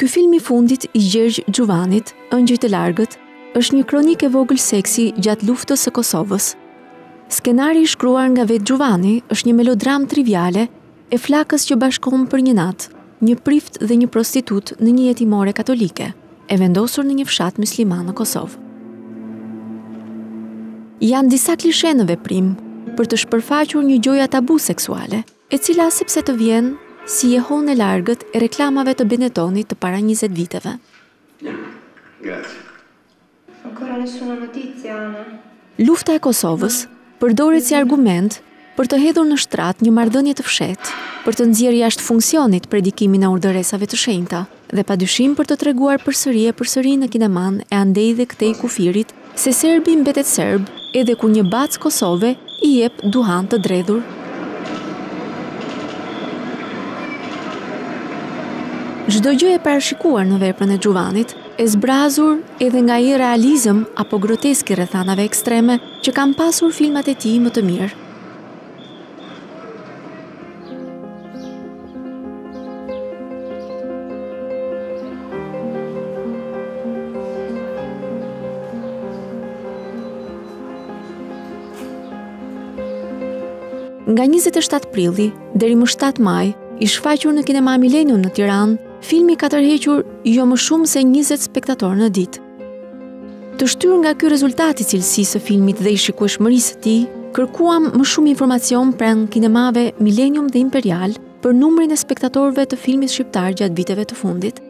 Ky film i fundit i Gjergj Xhuvanit, Engjëjt janë larg, është një kronikë e vogël seksi gjatë luftës së Kosovës. Skenari i shkruar nga vetë Xhuvani është një melodramë triviale E flashkët që bashkon për një natë, një prift dhe një prostitutë në një jetimore katolike, e vendosur në një fshat mysliman në Kosovë. Janë disa klishe në veprim për të shpërfaqur një gjoja tabu seksuale, e cila seç të vjen si jehonë e largët e reklamave të Benetonit të para 20 viteve. Grazie. Ancora nessuna notizia, Anna? Lufta e Kosovës përdoret si argument për të hedhur në shtrat një marrëdhënie të fshehtë, për të nxjerrë jashtë funksionit predikimin e urdhëresave të shenjta dhe padyshim për të treguar përsëri e përsëri në kinemanë e andej dhe këtej kufirit se serbi mbetet serb edhe kur një bac Kosove i jep duhan të dredhur. Çdo gjë e parashikuar në veprën e Xhuvanit. E zbrazur edhe nga ai realizëm apo grotesk i rrethanave ekstreme që kanë pasur filmat e tij më të mirë. Nga njëzet e shtatë prilli deri më shtatë maj, i shfaqur në kinema Milenium në Tiranë, Filmi ka tërhequr jo më shumë se 20 spektatorë në ditë. Të shtyrë nga ky rezultat i cilësisë së filmit dhe i shikueshmërisë së tij, kërkuam më shumë informacion pranë kinemave Millennium dhe Imperial për numrin e spektatorëve të filmit shqiptar gjatë viteve të fundit.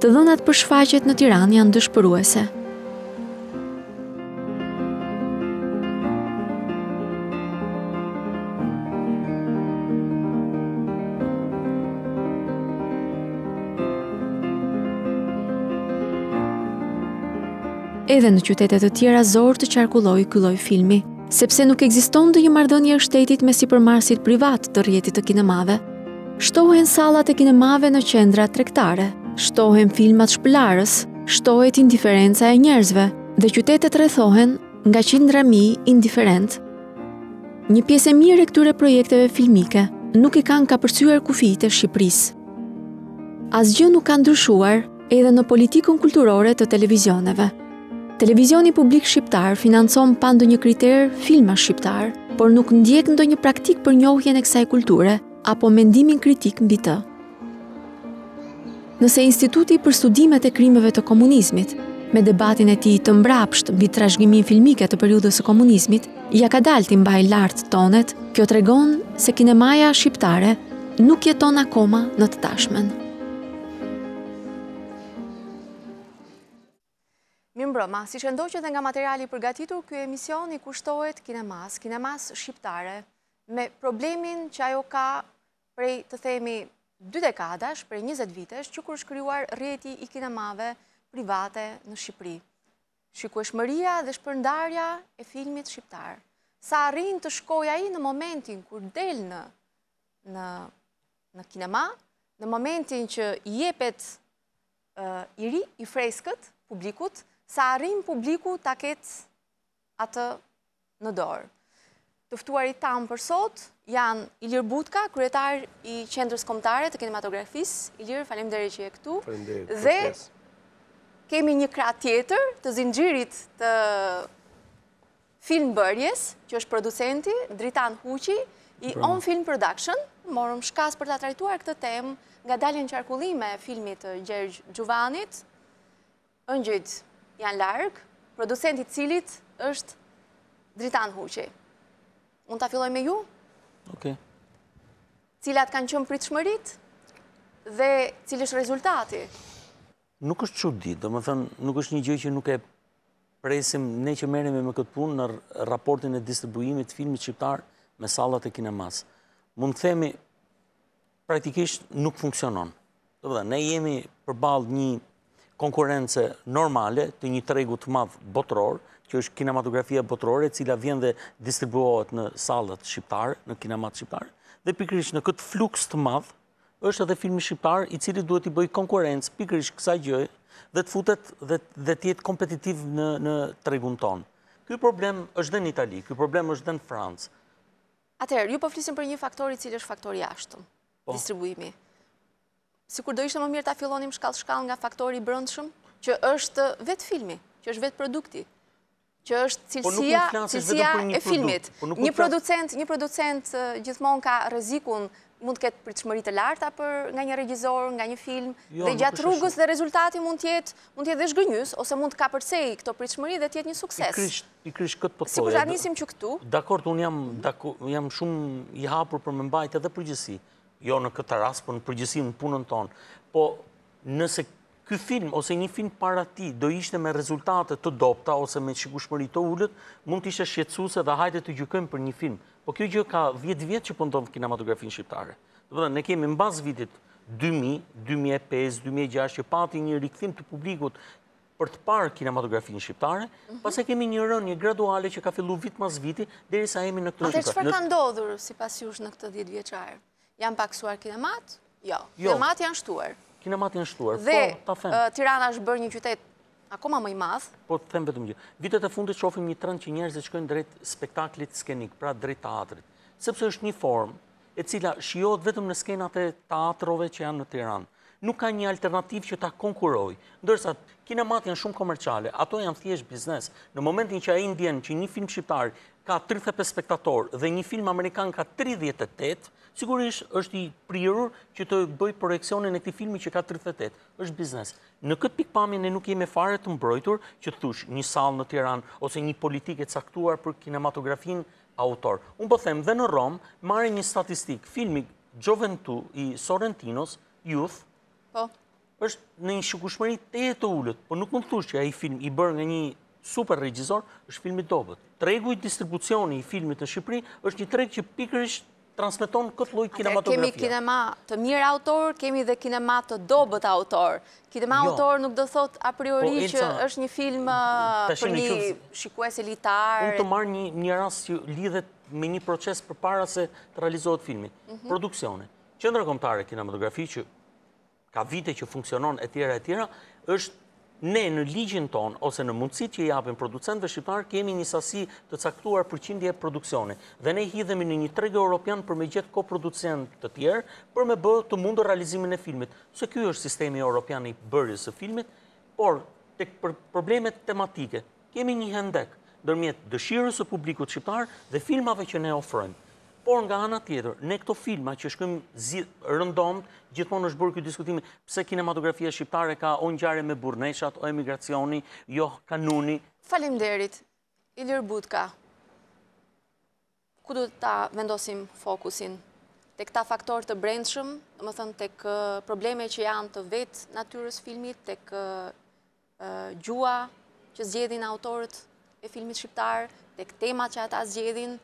Të dhënat për shfaqjet në Tiranë janë dëshpëruese. edhe në qytete të tjera zor të qarkullojë ky lloj filmi, sepse nuk ekziston ndonjë marrëdhënie e shtetit me sipërmarrësit privatë të rrjetit të kinemave. Shtohen sallat e kinemave në qendrat tregtare, shtohen filmat shpëlarës, shtohet indiferenca e njerëzve dhe qytetet rrethohen nga qindra mijë indiferentë. Një pjesë e mirë e këtyre projekteve filmike nuk i kanë kapërcyer kufijtë e Shqipërisë. Asgjë nuk ka ndryshuar edhe në politikën kulturore të televizioneve. Televizioni publik shqiptar financon pa ndonjë kriter filma shqiptarë, por nuk ndjek ndonjë praktikë për njohjen e kësaj kulture, apo mendimin kritik mbi të. Nëse Instituti për Studimet e Krimeve të Komunizmit, me debatin e tij të mbrapsht mbi trashëgiminë filmike të periudhës së komunizmit, ia ka dalë t'i mbajë lart tonet, kjo tregon se kinemaja shqiptare nuk jeton akoma në të tashmen. Mirëmbrëma, siç e ndoqët dhe nga materiali i përgatitur, ky emision i kushtohet kinemasë, kinemasë shqiptare, me problemin që ajo ka prej, të themi, dy dekadash, prej 20 vitesh, që kur është krijuar rrjeti i kinemave private në Shqipëri. Shikueshmëria dhe shpërndarja e filmit shqiptar. Sa arrin të shkojë ai në momentin kur del në në në kinema, në momentin që i jepet i ri, i freskët, publikut, sa arrin publiku ta ketë atë në dorë. Të ftuarit tanë për sot janë Ilir Butka, kryetar i Qendrës Kombëtare të Kinematografisë. Ilir, faleminderit që je këtu. Faleminderit, për Dhe kemi një krah tjetër të zinxhirit të filmbërjes, që është producenti, Dritan Huqi, i On Film Production, morëm shkas për ta trajtuar këtë temë nga dalja në qarkullim e filmit të Gjergj Xhuvanit, Engjëjt janë larg, producenti i të cilit është Dritan Huqi. Mund ta filloj me ju? Ok. Cilat kanë qenë pritshmëritë dhe cili është rezultati? Nuk është çudi, domethënë nuk është një gjë që nuk e presim ne që merremi me këtë punë në raportin e distribuimit të filmit shqiptar me sallat e kinemasë. Mund të themi praktikisht nuk funksionon. Dhe ne jemi përballë një konkurrence normale të një tregu të madh botëror, që është kinematografia botërore, e cila vjen dhe distribuohet në sallat shqiptare, në kinemat shqiptare. Dhe pikërisht në këtë fluks të madh, Është edhe filmi shqiptar i cili duhet t'i bëjë konkurrencë pikërisht kësaj gjëje dhe të futet dhe dhe të jetë kompetitiv në në tregun tonë. Ky problem është dhe në Itali, ky problem është dhe në Francë. Atëherë, ju po flisni për një faktor i cili është faktor i jashtëm, po. distribuimi. Sikur do të ishte më mirë ta fillonim shkallë shkallë nga faktori i brendshëm, që është vetë filmi, që është vetë produkti. që është cilësia e filmit. Një producent, një producent gjithmonë ka rrezikun, mund të ketë pritshmëri të larta për nga një regjisor, nga një film, jo, dhe gjatë rrugës dhe rezultati mund të jetë, mund të jetë dhe zhgënjyes, ose mund të kapërcejë këto pritshmëri dhe të jetë një sukses. I krysh këtë pëtoj. Po si për ta nisim që këtu? Dakord, unë jam shumë i hapur për me mbajt edhe përgjegjësi, jo në këtë rast, për po në përgjithësi në punën tonë. Po nëse Ky film ose një film para tij do ishte me rezultate të dobëta ose me shikueshmëri të ulët, mund të ishte shqetësuese dhe hajde të gjykojmë për një film. Po kjo gjë ka dhjetë vjet që po ndodh në kinematografinë shqiptare. Domethënë ne kemi mbas vitit dy mijë, dy mijë e pesë, dy mijë e gjashtë që pati një rikthim të publikut për të parë kinematografinë shqiptare, mhm. pastaj kemi një rënie graduale që ka fillu vit mas viti, derisa jemi në këtë shqiptare. Atër çfarë ka ndodhur, sipas jush në këtë 10 vjeçar? Janë pakësuar kinemat? Jo. jo. Kinemat janë shtuar. Kinemat janë shtuar. Dhe Tirana është bërë një qytet akoma më i madh. Po të them vetëm një gjë. Vitet e fundit shofim një trend që njerëzit shkojnë drejt spektaklit skenik, pra drejt teatrit, sepse është një formë e cila shijohet vetëm në skenat e teatrove që janë në Tiranë. Nuk ka një alternativë që ta konkurrojë. Ndërsa, kinemat janë shumë komerciale, ato janë thjesht biznes. Në momentin që ai ndjen që një film shqiptar ka tridhjetë e pesë spektatorë dhe një film amerikan ka tridhjetë e tetë, sigurisht është i prirur që të bëjë projeksionin e këtij filmi që ka tridhjetë e tetë. Është biznes. Në këtë pikëpamje ne nuk jemi fare të mbrojtur që të thush një sallë në Tiranë ose një politikë e caktuar për kinematografinë autor. Unë po them dhe në Romë marr një statistikë, filmi Gioventù i Sorrentinos, Youth, po. është në një shikueshmëri të ulët, por nuk mund të thush që ai film i bërë nga një super regjizor, është film i dobët. Tregu i distribucionit të filmit në Shqipëri, është një treg që pikërisht transmiton këtë lloj kinematografie. Kemi kinema të mirë autor, kemi dhe kinema të dobët autor. Kinema jo. autor nuk do thotë a priori po, që është një film uh, për një shikues elitar. Unë të marr një rast që lidhet me një proces përpara se të realizohet filmi. Mhm. Produksioni. Qendra Kombëtare e Kinematografisë që ka vite që funksionon e tjera e tjera, është ne në ligjin tonë, ose në mundësitë që u japim producentëve shqiptarë, kemi një sasi të caktuar përqindje produksioni. Dhe ne hidhemi në një treg europian për me gjet koproducentë të tjerë, për me bë të mundur realizimin e filmit. Se ky është sistemi europian i bërjes së filmit, por të problemet tematike, Kemi një hendek ndërmjet dëshirës së publikut shqiptar dhe filmave që ne ofrojmë. Por nga ana tjetër, ne këto filma që shkojmë rëndomtë, gjithmonë është bërë ky diskutimi, pse kinematografia shqiptare ka o ngjarje me burrneshat, o emigracioni, jo kanuni. Faleminderit. Ilir Butka. Ku duhet ta vendosim fokusin? Tek këta faktorë të brendshëm, domethënë tek probleme që janë të vetë natyrës filmit, tek gjuha që zgjedhin autorët e filmit shqiptar, tek temat që ata zgjedhin,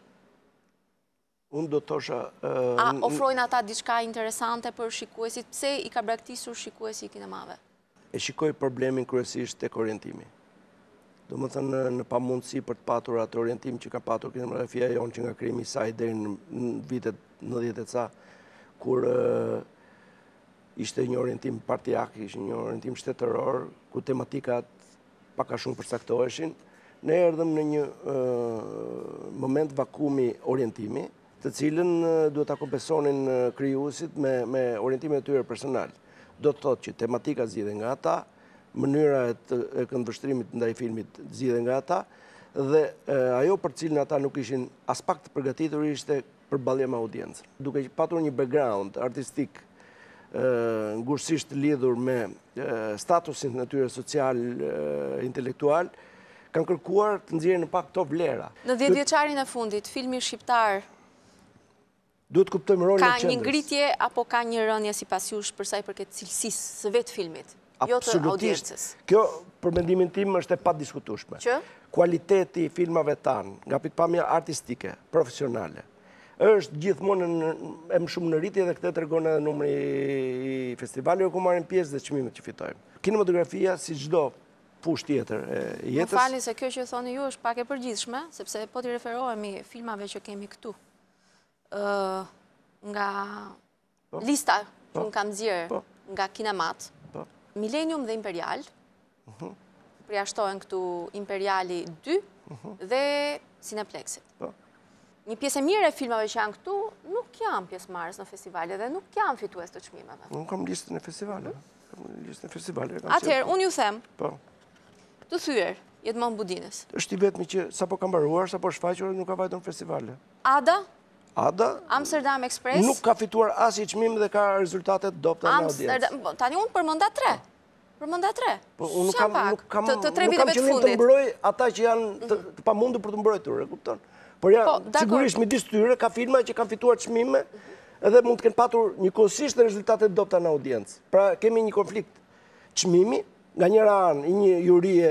Unë do të thosha... A ofrojnë ata diçka interesante për shikuesit? Pse i ka braktisur shikuesi i kinemave? E shikoj problemin kryesisht tek orientimi. Domethënë në pamundësi për të patur atë orientim që ka patur kinematografia jonë që nga krijimi i saj deri në vitet nëntëdhjetë e ca, kur ishte një orientim partiak, ishte një orientim shtetëror, ku tematikat pak a shumë përcaktoheshin, ne erdhëm në një moment vakumi orientimi, të cilën duhet ta kompensonin krijuesit me me orientimin e tyre personal. Do të thotë që tematika zgjidhej nga ata, mënyra e, të, e këndvështrimit ndaj filmit zgjidhej nga ata dhe e, ajo për të cilën ata nuk ishin aspak të përgatitur ishte përballja me audiencën. Duke patur një background artistik ngushtësisht lidhur me statusin e tyre social, intelektual, Kanë kërkuar të nxjerrin në pah këto vlera. Në dhjetëvjeçarin e fundit, filmi shqiptar Duhet të kuptojmë rolin e qendrës. Ka një ngritje apo ka një rënie sipas jush për sa i përket cilësisë së vetë filmit, jo të audiencës? Kjo për mendimin tim është e padiskutueshme. Që? Kualiteti i filmave tanë, nga pikëpamja artistike, profesionale, është gjithmonë e më shumë në rritje dhe këtë e tregon edhe numri i festivaleve ku marrim pjesë dhe çmimet që fitojmë. Kinematografia si çdo Fushë tjetër e jetës. Më falni se kjo që thoni ju është pak e përgjithshme, sepse po t'i referohemi filmave që kemi këtu, nga po. lista që po. unë kam nxjerrë po. nga kinemat, Millennium dhe Imperial, mhm. përjashtohen këtu Imperiali 2 mhm. dhe Cineplexxit. Një pjesë e mirë e filmave që janë këtu, nuk janë pjesëmarrës në festivale dhe nuk janë fitues të çmimeve. Unë kam listën e festivaleve. Listën e festivaleve. Atëherë, unë ju them, po. të thyër, jetë më në budinës. Është i vetëmi që sapo ka mbaruar, sapo shfaqur, nuk ka vajtur në festivale. Ada? Ada? Amsterdam Express? Nuk ka fituar asnjë çmim dhe ka rezultate të dobëta në audiencë. Amsterdam, po, tani unë përmenda tre. Përmenda tre? Po, unë kam pak, nuk kam, të tre viteve të fundit. Nuk kam qëllim të mbroj ata që janë të, mhm. pamundur për t'u mbrojtur, kupton? Por ja, po, sigurisht, midis tyre, ka filma që kanë fituar çmime, edhe mund të kenë patur njëkohësisht dhe rezultate të dobëta në audiencë. Pra, kemi një konflikt, çmimi, nga njëra anë i një jurie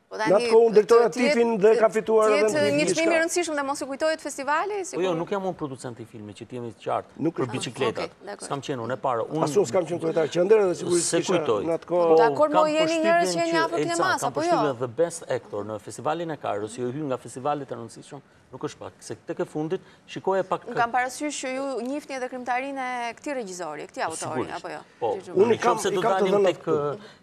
Po në atë kohë unë drejtoja TIFF-in dhe ka fituar edhe në gjithë një Një çmim i rëndësishëm dhe mos ju kujtohet festivali? Po jo, nuk jam unë producent i filmit që të jemi të qartë për bicikletat. S'kam qenë unë e para. As unë s'kam qenë kryetar qendre edhe sigurisht s'e kujtoj. Në atë kohë... Po, kam përshtypjen që Elsa, kam përshtypjen jo? dhe best actor në festivalin e Kajros, që hyn nga festivalet e rëndësishëm, nuk është pak. Se tek e fundit, shikoje pak... Unë kam parasysh që ju njihni edhe krijimtarinë e këtij regjisori, e këtij autori, apo jo? Po, unë i kam të dhënat...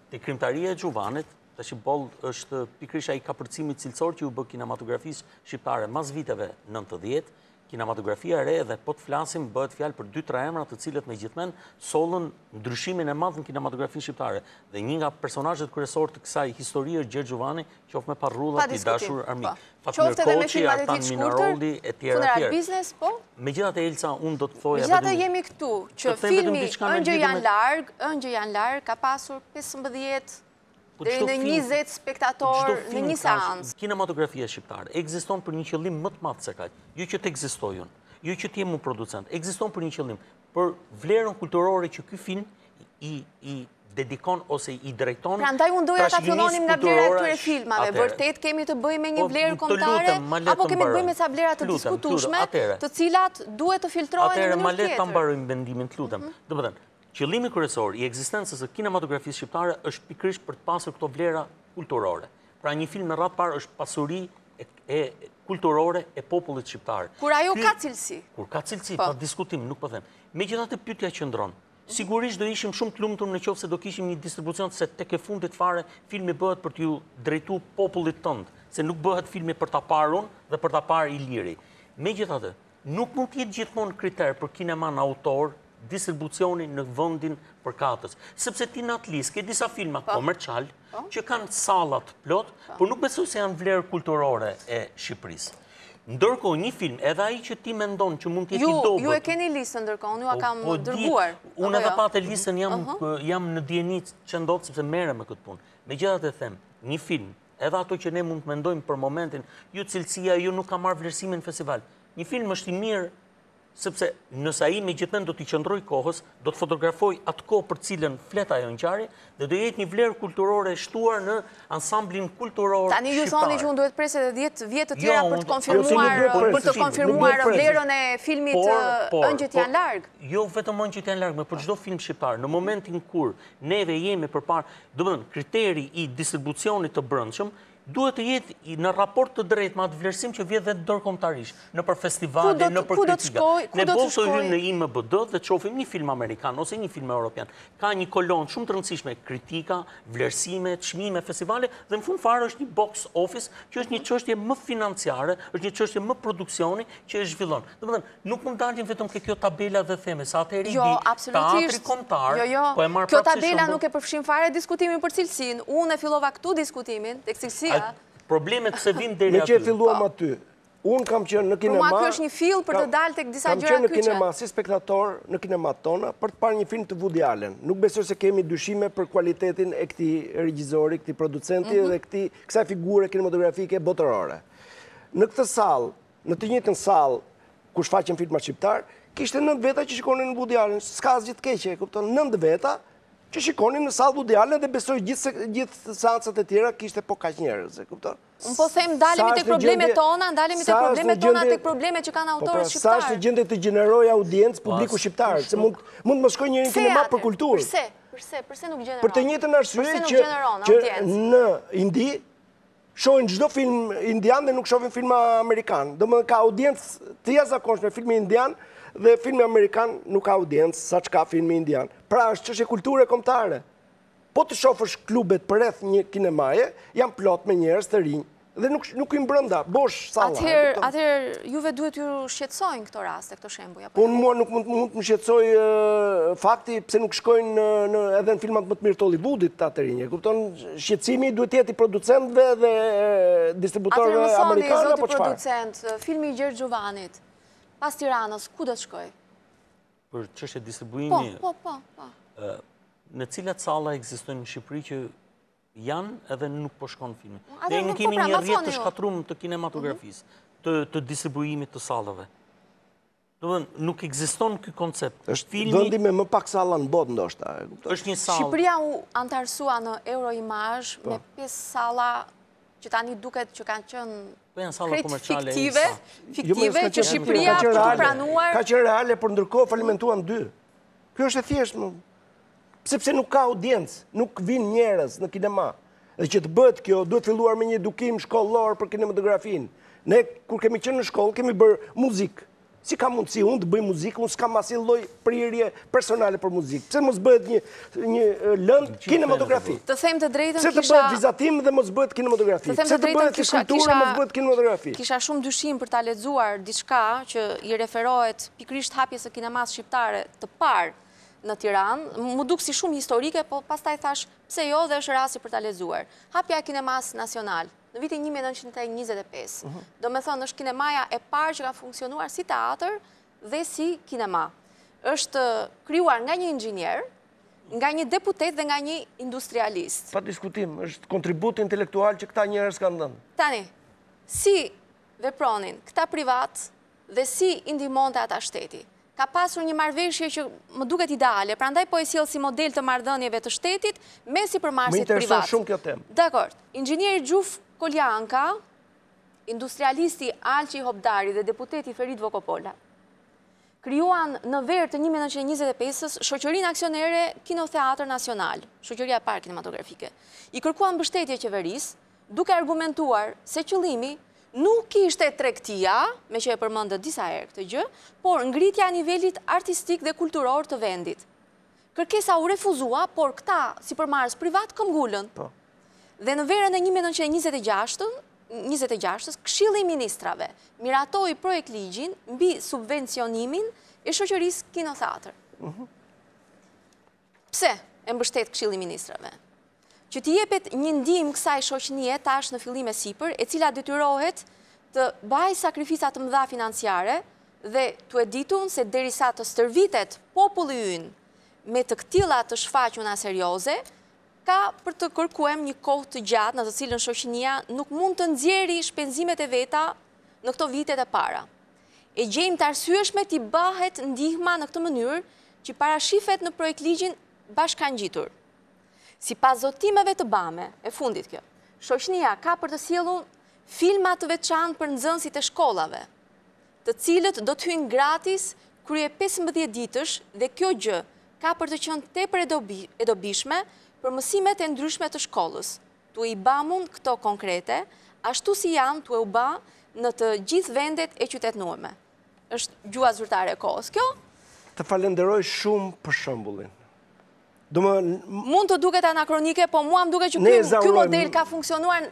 Te krijimtaria e Xhuvanit, Tashi po është pikërisht ai kapërcimi cilësor që iu bë kinematografisë shqiptare mas viteve 90, kinematografia e re dhe po të flasim bëhet fjalë për dy tre emra të cilët me gjithë mend sollën ndryshimin e madh në kinematografinë shqiptare. Dhe një nga personazhet kryesorë të kësaj historie është Gjergj Xhuvani, qoftë me Parullat, I dashur armik. Po. Fatmir Koçi, Artan Minarolli e tjerë e tjerë. Biznes, po? Megjithatë Elsa, unë do të thoja... Megjithatë jemi këtu, që filmi Engjëjt janë larg, Engjëjt janë larg, ka pasur 15 Deri në 20 spektatorë në një seancë. Kinematografia shqiptare ekziston për një qëllim më të madh se kaq. Jo që të ekzistojë unë, jo që të jem unë producent. Ekziston për një qëllim, për vlerën kulturore që ky film i dedikon ose i drejton. Prandaj unë doja ta fillonim nga vlera e këtyre filmave. Vërtet kemi të bëjmë me një po, vlerë kombëtare apo kemi të bëjmë me ca vlera të diskutueshme, të cilat duhet të filtrohen në mënyrë tjetër. Atëherë më lër ta mbaroj mendimin, të lutem. Mhm. Domethënë, Qëllimi kryesor i ekzistencës së kinematografisë shqiptare është pikërisht për të pasur këto vlera kulturore. Pra një film në radhë të parë është pasuri kulturore e popullit shqiptar. Kur ajo ka cilësi. Kur ka cilësi, po. pa diskutim, nuk po them. Megjithatë pyetja qëndron. Mhm. Sigurisht do ishim shumë të lumtur në qoftë se do kishim një distribucion se tek e fundit fare filmi bëhet për t'iu drejtuar popullit tënd, se nuk bëhet filmi për ta parë unë dhe për ta parë Iliri. Megjithatë, Nuk mund të jetë gjithmonë kriter për kinemanë autor distribucioni në vendin përkatës, sepse ti në atë listë ke disa filma po. komercialë po. që kanë sallat plot, po. por nuk besoj se janë vlerë kulturore e Shqipërisë. Ndërkohë një film, edhe ai që ti mendon që mund të jetë i dobët. Ju e keni listën ndërkohë, unë jua po, kam po dërguar. Unë edhe jo? pa atë listën jam jam në dijeni ç'ndodh sepse merrem me këtë punë. Megjithatë them, një film Edhe ato që ne mund të mendojmë për momentin, jo cilësia jo nuk ka marrë vlerësimin në festival. Një film është i mirë sepse nëse ai me gjithë mend do t'i qëndrojë kohës, do të fotografojë atë kohë për të cilën flet atë ngjarje, dhe do jetë një vlerë kulturore shtuar në ansamblin kulturor shqiptar. Tani ju thoni që unë duhet të pres edhe 10 vjet të tjera jo, për të konfirmuar, për të konfirmuar vlerën e filmit Engjëjt janë larg? Jo vetëm Engjëjt janë larg, po për çdo film shqiptar, në momentin kur neve jemi përpara, Domethënë, kriteri i distribucionit të brendshëm duhet të jetë në raport të drejtë me atë vlerësim që vjen edhe ndërkombëtarisht, nëpër festivale, nëpër kritika. Ne mund të hyjmë në IMBD dhe të shohim një film amerikan ose një film europian. Ka një kolonë shumë të rëndësishme kritika, vlerësime, çmime, festivale dhe në fund fare është një box office që është një çështje më financiare, është një çështje më produksioni që e zhvillon. Domethënë, Nuk mund të dalim vetëm ke kjo tabela dhe themi, se atëherë jo, di teatri kombëtar, jo, jo. po e marr prapë si shumë. Kjo tabela nuk e përfshin fare diskutimin për cilësinë, unë e fillova këtu diskutimin, te cilësia. Problemet se vijnë dhe aty. Meqë e filluam po. aty, unë kam qenë në kinema... Për mua kjo është një fill për të dalë te disa gjëra kyçe. Kam qenë në kinema si spektator në kinematë tona për të parë një film të Woody Allen. Nuk besoj se kemi dyshime për kualitetin e këtij regjizori, këtij producenti mhm. dhe këtij, kësaj figure kinematografike botërore. Në këtë sallë, Në të njëjtën sallë ku shfaqen filmat shqiptarë, kishte nëntë veta që shikonin Woody Allen. S'ka asgjë të keqe, e kupton? Nëntë veta që shikonin në sallë Woody Allen dhe besoj gjithë gjithë seancat e tjera kishte po kaq njerëz, e kupton? Unë po them të ndalemi tek problemet tona, të ndalemi tek problemet tona, tek problemet që kanë po, pra, autorët shqiptarë. Sa është në gjendje të gjenerojë audiencë publiku shqiptar, se mund mund të mos shkojë njeri në kinema për kulturë. Përse? Përse? Përse nuk gjeneron? Për të njëjtën arsye që që në Indi Shohin çdo film indian dhe nuk shohin filma amerikanë. Domethënë ka audiencë të jashtëzakonshme filmi indian dhe filmi amerikan nuk ka audiencë sa ç'ka filmi indian. Pra është çështje kulture kombëtare. Po të shofësh klubet përreth një kinemaje, janë plot me njerëz të rinj dhe nuk hyn brenda, bosh salla. Atëherë, juve duhet t'ju shqetësojnë këto raste, këto shembuj. Po unë mua nuk mund të më shqetësojë fakti pse nuk shkojnë edhe në filmat më të mirë të Hollywoodit ata të rinj. E kupton, shqetësimi duhet të jetë i producentëve dhe distributorëve amerikanë apo çfarë? Atëherë më thoni, zoti producent, filmi i Gjergj Xhuvanit, pas Tiranës, ku do të shkojë? Për çështje distribuimi? Po, po, po, po. Në cilat salla ekzistojnë në Shqipëri që Janë edhe nuk po shkon filmi. Ne po kemi një rrjet të shkatërruar të kinematografisë, të distribuimit të sallave. Nuk ekziston ky koncept. Është vendi me më pak salla në botë ndoshta. Shqipëria u anëtarësua në Eurimages po. me 5 salla që tani duket që kanë qenë po krejt fiktive, fiktive jo, që Shqipëria për t'u pranuar. Kanë qenë reale, por ndërkohë falimentuan dy. Kjo është e thjeshtë më. Sepse nuk ka audiencë, nuk vijnë njerëz në kinema. Dhe që të bëhet kjo, duhet filluar me një edukim shkollor për kinematografinë. Ne, kur kemi qenë në shkollë, kemi bërë muzikë. Si ka mundësi unë të bëj muzikë, unë s'kam asnjë lloj prirje personale për muzikë. Pse mos bëhet një, një lëndë kinematografi? Të them të drejtën kisha... Pse të bëhet vizatim dhe mos bëhet kinematografi? Të them të drejtën kisha... Pse mos bëhet kinematografi? Kisha shumë dyshim për ta lexuar diçka që i referohet pikërisht hapjes së kinemasë shqiptare të parë në Tiranë, m'u duk si shumë historike, po pastaj thashë, pse jo dhe është rasti për ta lexuar. Hapja e kinemasë Nacional, në vitin 1925, mhm. domethënë është kinemaja e parë që ka funksionuar si teatër dhe si kinema. është krijuar nga një inxhinier, nga një deputet dhe nga një industrialist. Pa diskutim, është kontribut intelektual që këta njerëz kanë dhënë. Tani, si vepronin këta privat Dhe si i ndihmonte ata shteti? Ka pasur një marrëveshje që më duket ideale, prandaj po e sjell si model të marrëdhënieve të shtetit me sipërmarrësit privatë. Më intereson shumë kjo temë. Dakord. Inxhinieri Xhuf Koljaka, industrialisti Alqi Hobdari dhe deputeti Ferit Vokopola krijuan në verë të një mijë e nëntëqind e njëzet e pesë Shoqërinë Aksionere Kinotheatër Nacional, shoqëria e parë kinematografike. I kërkuan mbështetje qeverisë, duke argumentuar se qëllimi nuk ishte tregtia, meqë e përmendët disa herë këtë gjë, por ngritja e nivelit artistik dhe kulturor të vendit. Kërkesa u refuzua, por këta, sipërmarrës privatë, këmbëngulën. Po. Dhe në verën e 1926, Këshilli i Ministrave miratoi projektligjin mbi subvencionimin e shoqërisë Kinotheatër. Mhm. Pse e mbështet Këshilli i Ministrave? Që t'i jepet një ndihmë kësaj shoqnie tash në fillim e sipër, e cila detyrohet të bajë sakrifica të mëdha financiare dhe tue ditun se derisa të stërvitet populli ynë me të këtilla të shfaquna serioze, ka për të kërkuem një kohë të gjatë në të cilën shoqnia nuk mund të nxjerrë shpenzimet e veta në këto vitet e para. e gjejmë të arsyeshme t'i bahet ndihma në këtë mënyrë që parashifet në projektligjin bashkëngjitur. Sipas zotimeve të bame, e fundit kjo, shoqnia ka për të sjellun filma të veçanë për nxënësit e shkollave, të cilët do të hyjnë gratis krye 15 ditësh dhe kjo gjë ka për të qenë tepër e dobishme për mësimet e ndryshme të shkollës, Tue i bamun këto konkrete, ashtu si janë tue u ba në të gjithë vendet e qytetnueme. Është gjuha zyrtare e kohës kjo. Të falënderoj shumë për shembullin. Mund të duket anakronike, po mua më duket që ky model ka funksionuar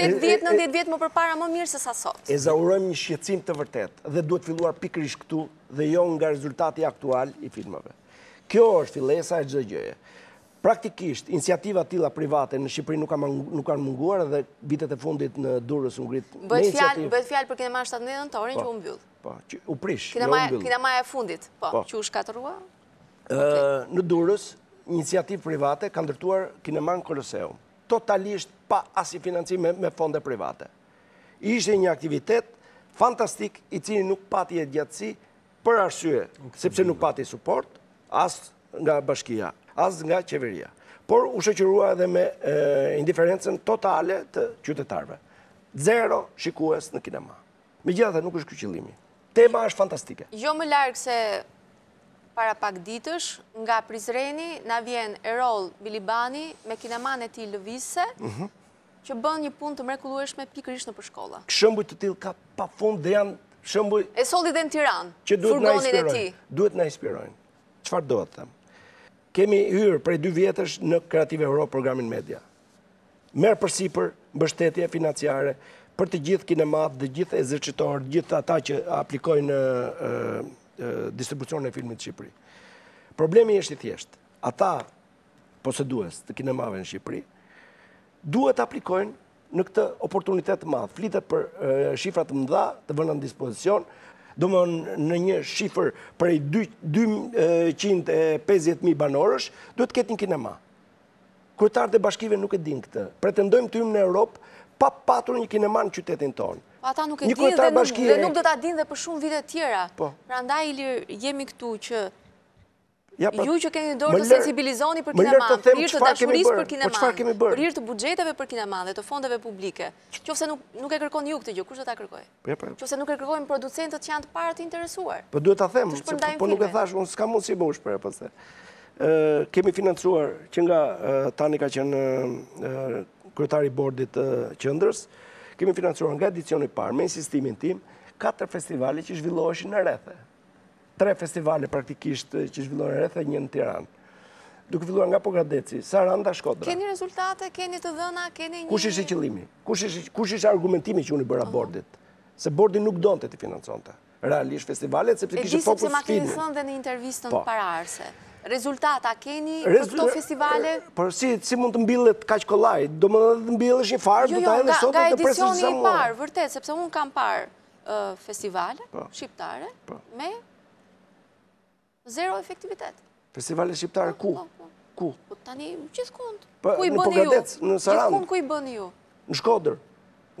80-90 vjet më përpara më mirë sesa sot. Ezaurojmë një shqetësim të vërtetë dhe duhet filluar pikërisht këtu dhe jo nga rezultati aktual i filmave. Kjo është fillesa e çdo gjëje. Praktikisht, iniciativa të tilla private në Shqipëri nuk kanë nuk kanë munguar edhe vitet e fundit në Durrës u ngrit një iniciativë. Bëhet fjalë për kinemanë 17 Nëntori që u mbyll. Po, që u prish, jo u mbyll. Kinemaja e fundit, po, po. që u shkatërrua. Në Durrës, një iniciativë private ka ndërtuar kinemanë Koloseum, totalisht pa asnjë financim me fonde private. Ishte një aktivitet fantastik i cili nuk pati jetëgjatësi Për arsye, sepse nuk pati suport, as nga bashkia, as nga qeveria. Por u shoqërua edhe me indiferencën totale të qytetarëve. Zero shikues në kinema. Megjithatë nuk është ky qëllimi. Tema është fantastike. Jo më larg se para pak ditësh, nga Prizreni, na vjen Erol Bilibani me kinemanë e tij lëvizëse, mhm. që bën një punë të mrekullueshme pikërisht nëpër shkolla. Shembuj të tillë ka pafund dhe janë shembuj... E solli dhe në Tiranë, furgonin e tij. Duhet të na inspirojnë. Çfarë do të them? Kemi hyrë prej dy vjetësh në Creative Europe programin media. Merr përsipër mbështetje financiare për të gjithë kinematë dhe gjithë ekzibitorët, gjithë ata që aplikojnë distribucion e filmit Shqipëri. Problemi është i thjeshtë. Ata posedues të kinemave në Shqipëri, duhet të aplikojnë në këtë oportunitet të madh. Flitet për shifra të mëdha të vëna në dispozicion, domethënë një shifër prej 250.000 banorësh, duhet të ketë një kinema. Kryetarët e bashkive nuk e dinë këtë. Pretendojmë të hyjmë në Europë pa patur një kinema në qytetin tonë. Ata nuk e dinë dhe nuk do ta dinë dhe për shumë vite të tjera. Po. Prandaj, Ilir, jemi këtu që Po, ju që keni në dorë të sensibilizoni për kinemanë, për hir të dashurisë për kinemanë, po, për hir të buxheteve për kinemanë dhe të fondeve publike, në qoftë se nuk e kërkoni ju këtë gjë, kush do ta kërkojë? Po, po. Në qoftë se nuk e kërkojnë producentët që janë të parët të interesuar. Po, duhet ta them, po nuk e thashë, unë s'ka mund si më ushpërë, po se. Kemi financuar që nga, Tani ka qenë kryetar i bordit të qendrës, kemi financuar nga edicioni i parë, me insistimin tim, katër festivale që zhvilloheshin në rrethe. tre festivale praktikisht që zhvillohen në rrethe, një në Tiranë. Duke filluar nga Pogradeci, Saranda, Shkodra. Keni rezultate, keni të dhëna, keni një... Kush ishte qëllimi? Kush ishte, kush ishte argumentimi që unë i bëra bordit? Se bordi nuk donte t'i financonte. Realisht festivalet, sepse kishte fokus filmin. E di sepse ma keni thënë dhe në intervistën po. paraardhëse. Rezultate keni për këto festivale? Por si, si mund të mbillet kaq kollaj? Domethënë të mbjellësh një farë, jo, do jo, të hedhësh sot dhe të presësh zë mua. Jo, jo, nga edicioni i parë, vërtet, sepse unë kam parë festivale po. shqiptare po. me zero efektivitet. Festivale shqiptare po, ku? Ku? Po tani gjithkund. Ku i bëni ju? Në Gjithkund ku i bëni ju? Në Shkodër.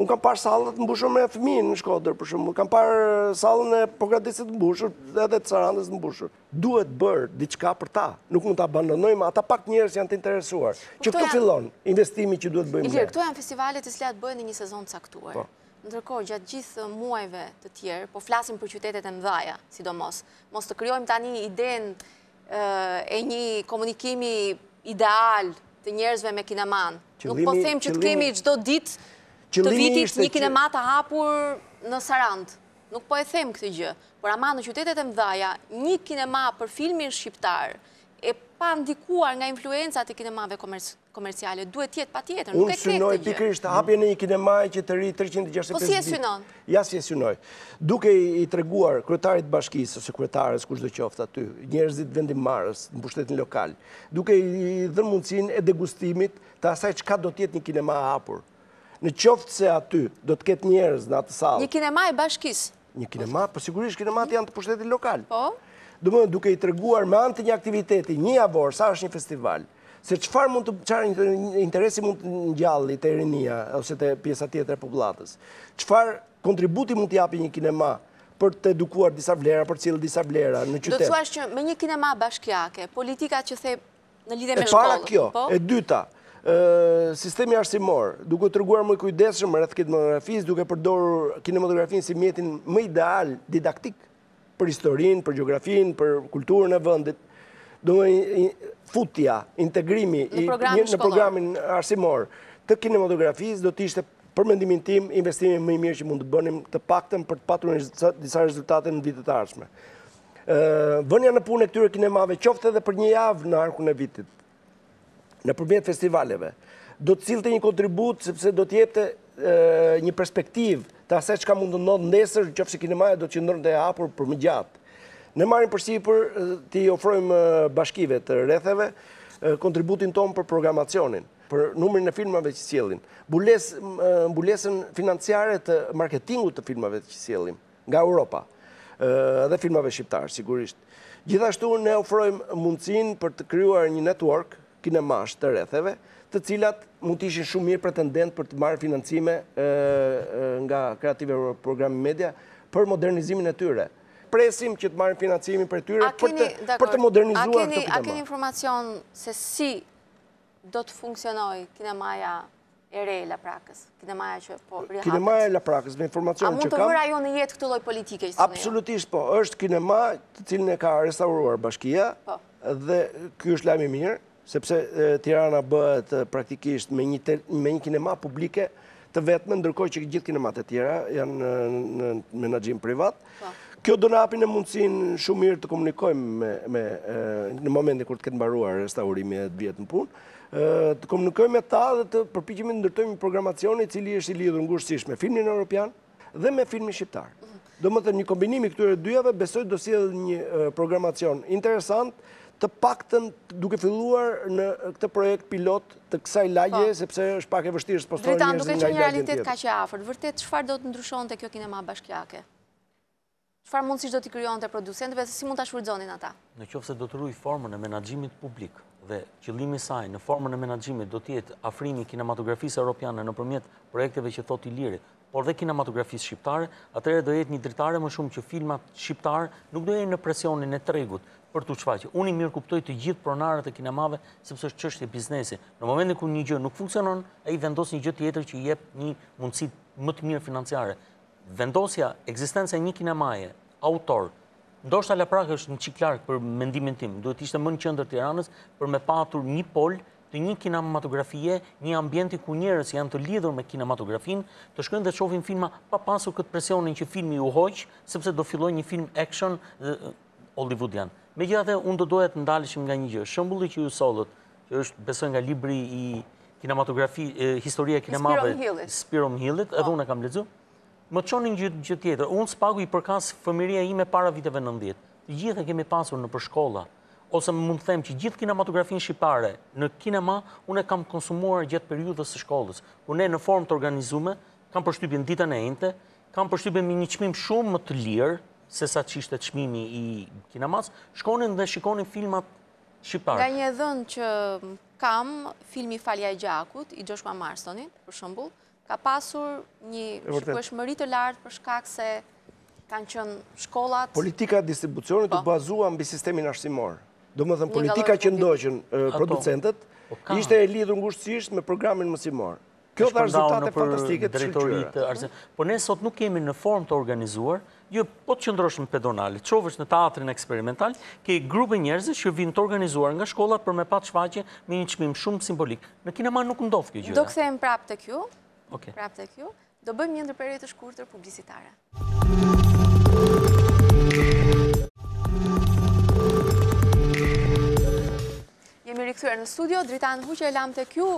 Unë kam parë sallat të mbushura me fëmijë në Shkodër, për shembull. Kam parë sallën e Pogradecit të mbushur, edhe të Sarandës të mbushur. Duhet bërë diçka për ta. Nuk mund t'i abandonojmë, ata pak njerëz janë të interesuar. Që këtu fillon investimi që duhet të bëjmë. Ilir, këtu janë festivalet të cilat bëhen në një sezon të caktuar. Po. Ndërkohë, gjatë gjithë muajve të tjerë, po flasim për qytetet e mdhaja, sidomos, mos të krijojmë tani idenë e një komunikimi ideal të njerëzve me kinemanë. Nuk po them që të kemi çdo ditë të vitit një kinema të hapur në Sarandë. Nuk po e them këtë gjë. Por ama në qytetet e mdhaja, një kinema për filmin shqiptar, e pa ndikuar nga influencat e kinemave komerciale, duhet të jetë patjetër, nuk e ke këtë gjë. Unë synoj pikërisht hapjen e një kinemaje që të rrijë 365 ditë. Po si e synon? Ja si e synoj. Duke i treguar kryetarit të bashkisë, ose kryetarës, kush do qoftë aty, njerëzit vendimmarrës, në pushtetin lokal, duke i dhënë mundësinë e degustimit të asaj çka do të jetë një kinema e hapur. Në qoftë se aty do të ketë njerëz në atë sallë. Një kinema e bashkisë. Një kinema, po sigurisht kinemat janë të pushtetit lokal. Po? Domethënë duke i treguar me anë të një aktiviteti, njëjavor, sa është një festival, se çfarë mund të, çfarë interesi mund të ngjallë te rinia, ose te pjesa tjetër e popullatës, çfarë kontributi mund të japë një kinema, për të edukuar disa vlera, për të sjellë disa vlera në qytet. Do të thuash që me një kinema bashkiake, politika që the Në lidhje me shkollën. E para kjo, po? e dyta, sistemi arsimor, duke u treguar më i kujdesshëm rreth kinematografisë, duke përdorur kinematografinë si mjetin më ideal didaktik për historinë, për gjeografinë, për kulturën e vendit, domethënë futja, integrimi në programin arsimor të kinematografisë, do të ishte për mendimin tim investimi më i mirë që mund të bënim të paktën për të patur disa rezultate në vitet e ardhshme. vënia në punë e këtyre kinemave, qoftë edhe për një javë në harkun e vitit, nëpërmjet festivaleve, do të sillte një kontribut, sepse do të jepte një perspektivë të asaj çka mund të ndodhë nesër, qoftë se kinemaja do të qëndronte e hapur për më gjatë. Ne marrim përsipër t'i ofrojmë bashkive të rretheve, kontributin tonë për programacionin, për numrin e filmave që sjellim, mbulesën financiare të marketingut të filmave që sjellim, nga Europa dhe filmave shqiptarë, sigurisht. Gjithashtu ne ofrojmë mundësinë për të krijuar një network kinemash të rretheve, të cilat mund të ishin shumë mirë pretendente për të marrë financime nga Creative Europe Programi Media për modernizimin e tyre. Presim që të marrim financimin prej tyre për të modernizuar këto kinema. A keni informacion se si do të funksionojë kinemaja e re e Laprakës, kinemaja që po rihapet. Kinemaja e Laprakës, me informacionin që kam... A mund të vërë ajo në jetë këtë lloj politike që së në jo? Absolutisht po, është kinema të cilën e ka restauruar bashkia, po. dhe ky është lajm i mirë, sepse Tirana bëhet praktikisht me një kinema publike të vetme, ndërkohë që gjithë kinemat e tjera janë në menaxhim privat, Kjo do na japë neve mundësinë shumë mirë të komunikojmë me në momentin kur të ketë mbaruar restaurimi e të vihet në punë, të komunikojmë me ta dhe të përpiqemi të ndërtojmë një programacion i cili është i lidhur ngushtësisht me filmin Europian dhe me filmin Shqiptar. Domethënë një kombinim i këtyre dyjave besoj do sjellë një programacion interesant të paktën duke filluar në këtë projekt pilot të kësaj lagje, po. sepse është pak e vështirë të spostojë njerëzit nga një lagje në tjetër. Dritan, duket një realitet kaq i afërt, vërtet, çfarë do të ndryshonte kjo kinema bashkiake? Çfarë mundësish do t'i krijonte producentëve dhe si mund ta shfrytëzonin ata? Në qoftë se do të ruajë formën e menaxhimit publik dhe qëllimi i saj në formën e menaxhimit do të jetë afrimi i kinematografisë europiane nëpërmjet projekteve që thotë Iliri, por dhe kinematografisë shqiptare, atëherë do jetë një dritare më shumë që filmat shqiptarë nuk do jenë në presionin e tregut për t'u shfaqur. Unë i mirëkuptoj të gjithë pronarët e kinemave sepse është çështje biznesi. Në momentin kur një gjë nuk funksionon, ai vendos një gjë tjetër që i jep një mundësi më të mirë financiare. Vendosja, ekzistenca e një kinemaje autor, ndoshta Laprak është një çik larg për mendimin tim. Duhet ishte më në qendër të Tiranës për me patur një pol të një kinematografie, një ambienti ku njerëz që janë të lidhur me kinematografinë, të shkojnë dhe të shohin filma pa pasur këtë presionin që filmi u hoq, sepse do fillojë një film action dhe hollywoodian. Megjithatë, unë do doja të ndaleshim nga një gjë. Shembulli që ju sollët, që është besoj nga libri i kinematografi, historia e kinemave, Spiro Mëhillit, edhe po. unë e kam lexuar. Më çon në një gjë tjetër. Unë së paku i përkas fëmijëria ime para viteve 90. Të gjithë e kemi pasur nëpër shkolla. shkolla Ose mund të them që gjithë kinematografinë shqiptare në kinema unë e kam konsumuar gjatë periudhës së shkollës, kur ne në formë të organizume, kam përshtypjen ditën e enjte, kam përshtypjen me një çmim shumë më të lirë sesa ç'ishte çmimi i kinemasë, shkonin dhe shikonin filmat shqiptarë. Nga një e dhënë që kam, filmi Falja e gjakut i Joshua Marstonit, për shembull, Ka pasur një shikueshmëri të lartë për shkak se kanë qenë shkollat... Politika e distribucionit, po, u bazua mbi sistemin arsimor. Domethënë, politika që ndoqën producentët, po ishte e lidhur ngushtësisht me programin mësimor. Kjo dha rezultate fantastike të shkëlqyera. Po ne sot nuk kemi në formë të organizuar, Jo, po të qëndrosh në pedonale, qoftë dhe në teatrin eksperimental, ke grupe njerëzish që vijnë të organizuar nga shkollat për me pa shfaqje me një çmim shumë simbolik. Në kinema nuk ndodh kjo gjë. Do kthehemi prapë te kjo, prapë te kjo, do bëjmë një ndërprerje të shkurtër publicitare. Jemi rikthyer në studio, Dritan Huqi e lamë te kjo,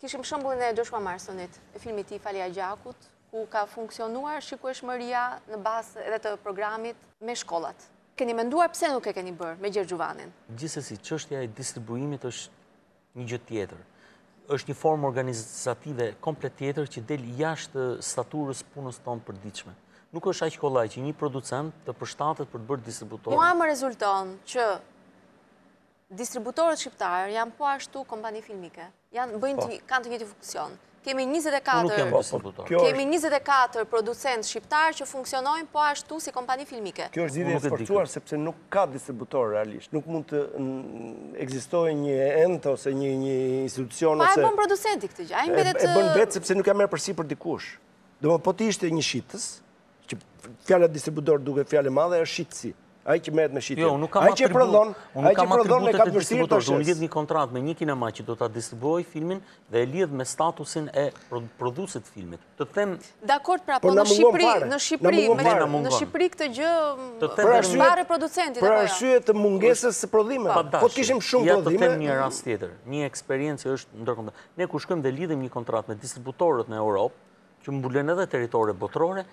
Kishim shembullin e Joshua Marstonit, e filmit të tij Falja e Gjakut, ku ka funksionuar shikueshmëria në bazë edhe të programit me shkollat. Keni menduar pse nuk e keni bërë me Gjergj Xhuvanin? Gjithsesi, çështja e distribuimit është një gjë tjetër. Është një formë organizative komplet tjetër që del jashtë staturës së punës tonë të përditshme. Nuk është aq kollaj që një producent të përshtatet për të bërë distributorin. Mua më rezulton që Distributorët shqiptarë janë po ashtu kompani filmike. Janë, bëjnë, po, kanë të njëjtin funksion. Kemi 24, po, po, kemi 24 producentë shqiptarë që funksionojnë po ashtu si kompani filmike. Kjo është zgjidhje e sforcuar sepse nuk ka distributor realisht. Nuk mund të ekzistojë një ent ose një, një institucion ose... Pa e bën producenti këtë gjë. E, e bën vetë sepse nuk ia merr përsipër dikush. Dhe po të ishte një shitës, Fjala distributor duket fjalë e madhe, është shitësi. Ai që merret me shitje. Jo, nuk ka atribut. Ai që prodhon, ai që prodhon e ka të vështirë të shesë. Unë lidh një kontratë me një kinema që do ta distribuojë filmin dhe e lidh me statusin e prodhuesit të filmit. Të them... Dakord, pra, po, po në Shqipëri, në Shqipëri, në Shqipëri këtë gjë e mbart producenti. Për arsye të mungesës së prodhimeve. Po të kishim shumë prodhime. Ja të them një rast tjetër. Një eksperiencë ndërkombëtare. Ne kur shkojmë dhe lidhim një kontratë me distributorët në Europë, që mbulojnë edhe territore botërore,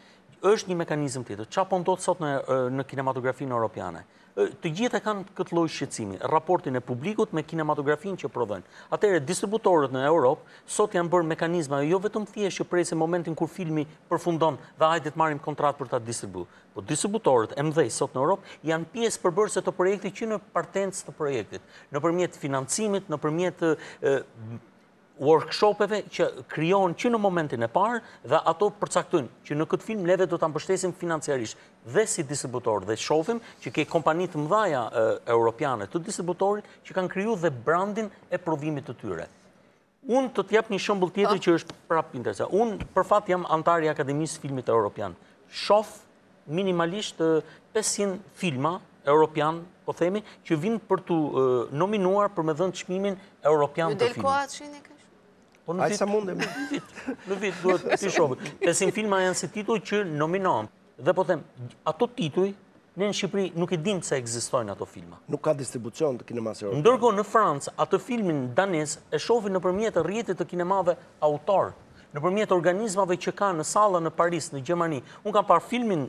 është një mekanizëm tjetër. Ça po ndodh sot në kinematografinë europiane? Të gjithë e kanë këtë lloj shqetësimi, raportin e publikut me kinematografinë që prodhojnë. Atëherë, distributorët në Europë, sot janë bërë mekanizma, jo vetëm thjesht që presin momentin kur filmi përfundon dhe hajde të marrim kontratë për ta distribu. Po distributorët e mëdhenj sot në Europë, janë pjesë përbërëse të projektit që në partencë të projektit, nëpërmjet financimit, nëpërmjet workshopeve që krijohen që në momentin e parë dhe ato përcaktojnë që në këtë film neve do ta mbështesim financiarisht dhe si distributor dhe shofim që ke kompani të mëdhaja europiane të distributorit që kanë kriju dhe brandin e prodhimit të tyre. Unë do të të jap një shembull tjetër po. që është prapë interesant. Unë për fat jam anëtar i Akademisë së Filmit Europian. Shof minimalisht 500 filma europianë, po themi, që vijnë për t'u nominuar për me dhënë çmimin europian të filmit. Në delkoa e kështë? Po në vit, në vit, në vit, duhet t'i shohë. 500 filma janë si tituj që nominohen. Dhe po them, ato tituj, ne në Shqipëri nuk e dimë se ekzistojnë ato filma. Nuk ka distribucion të kinemasë europiane. Ndërkohë në Francë, atë filmin danez e shofin nëpërmjet rrjetit të kinemave autor. nëpërmjet organizmave që ka në salla në Paris, në Gjermani. Unë kam parë filmin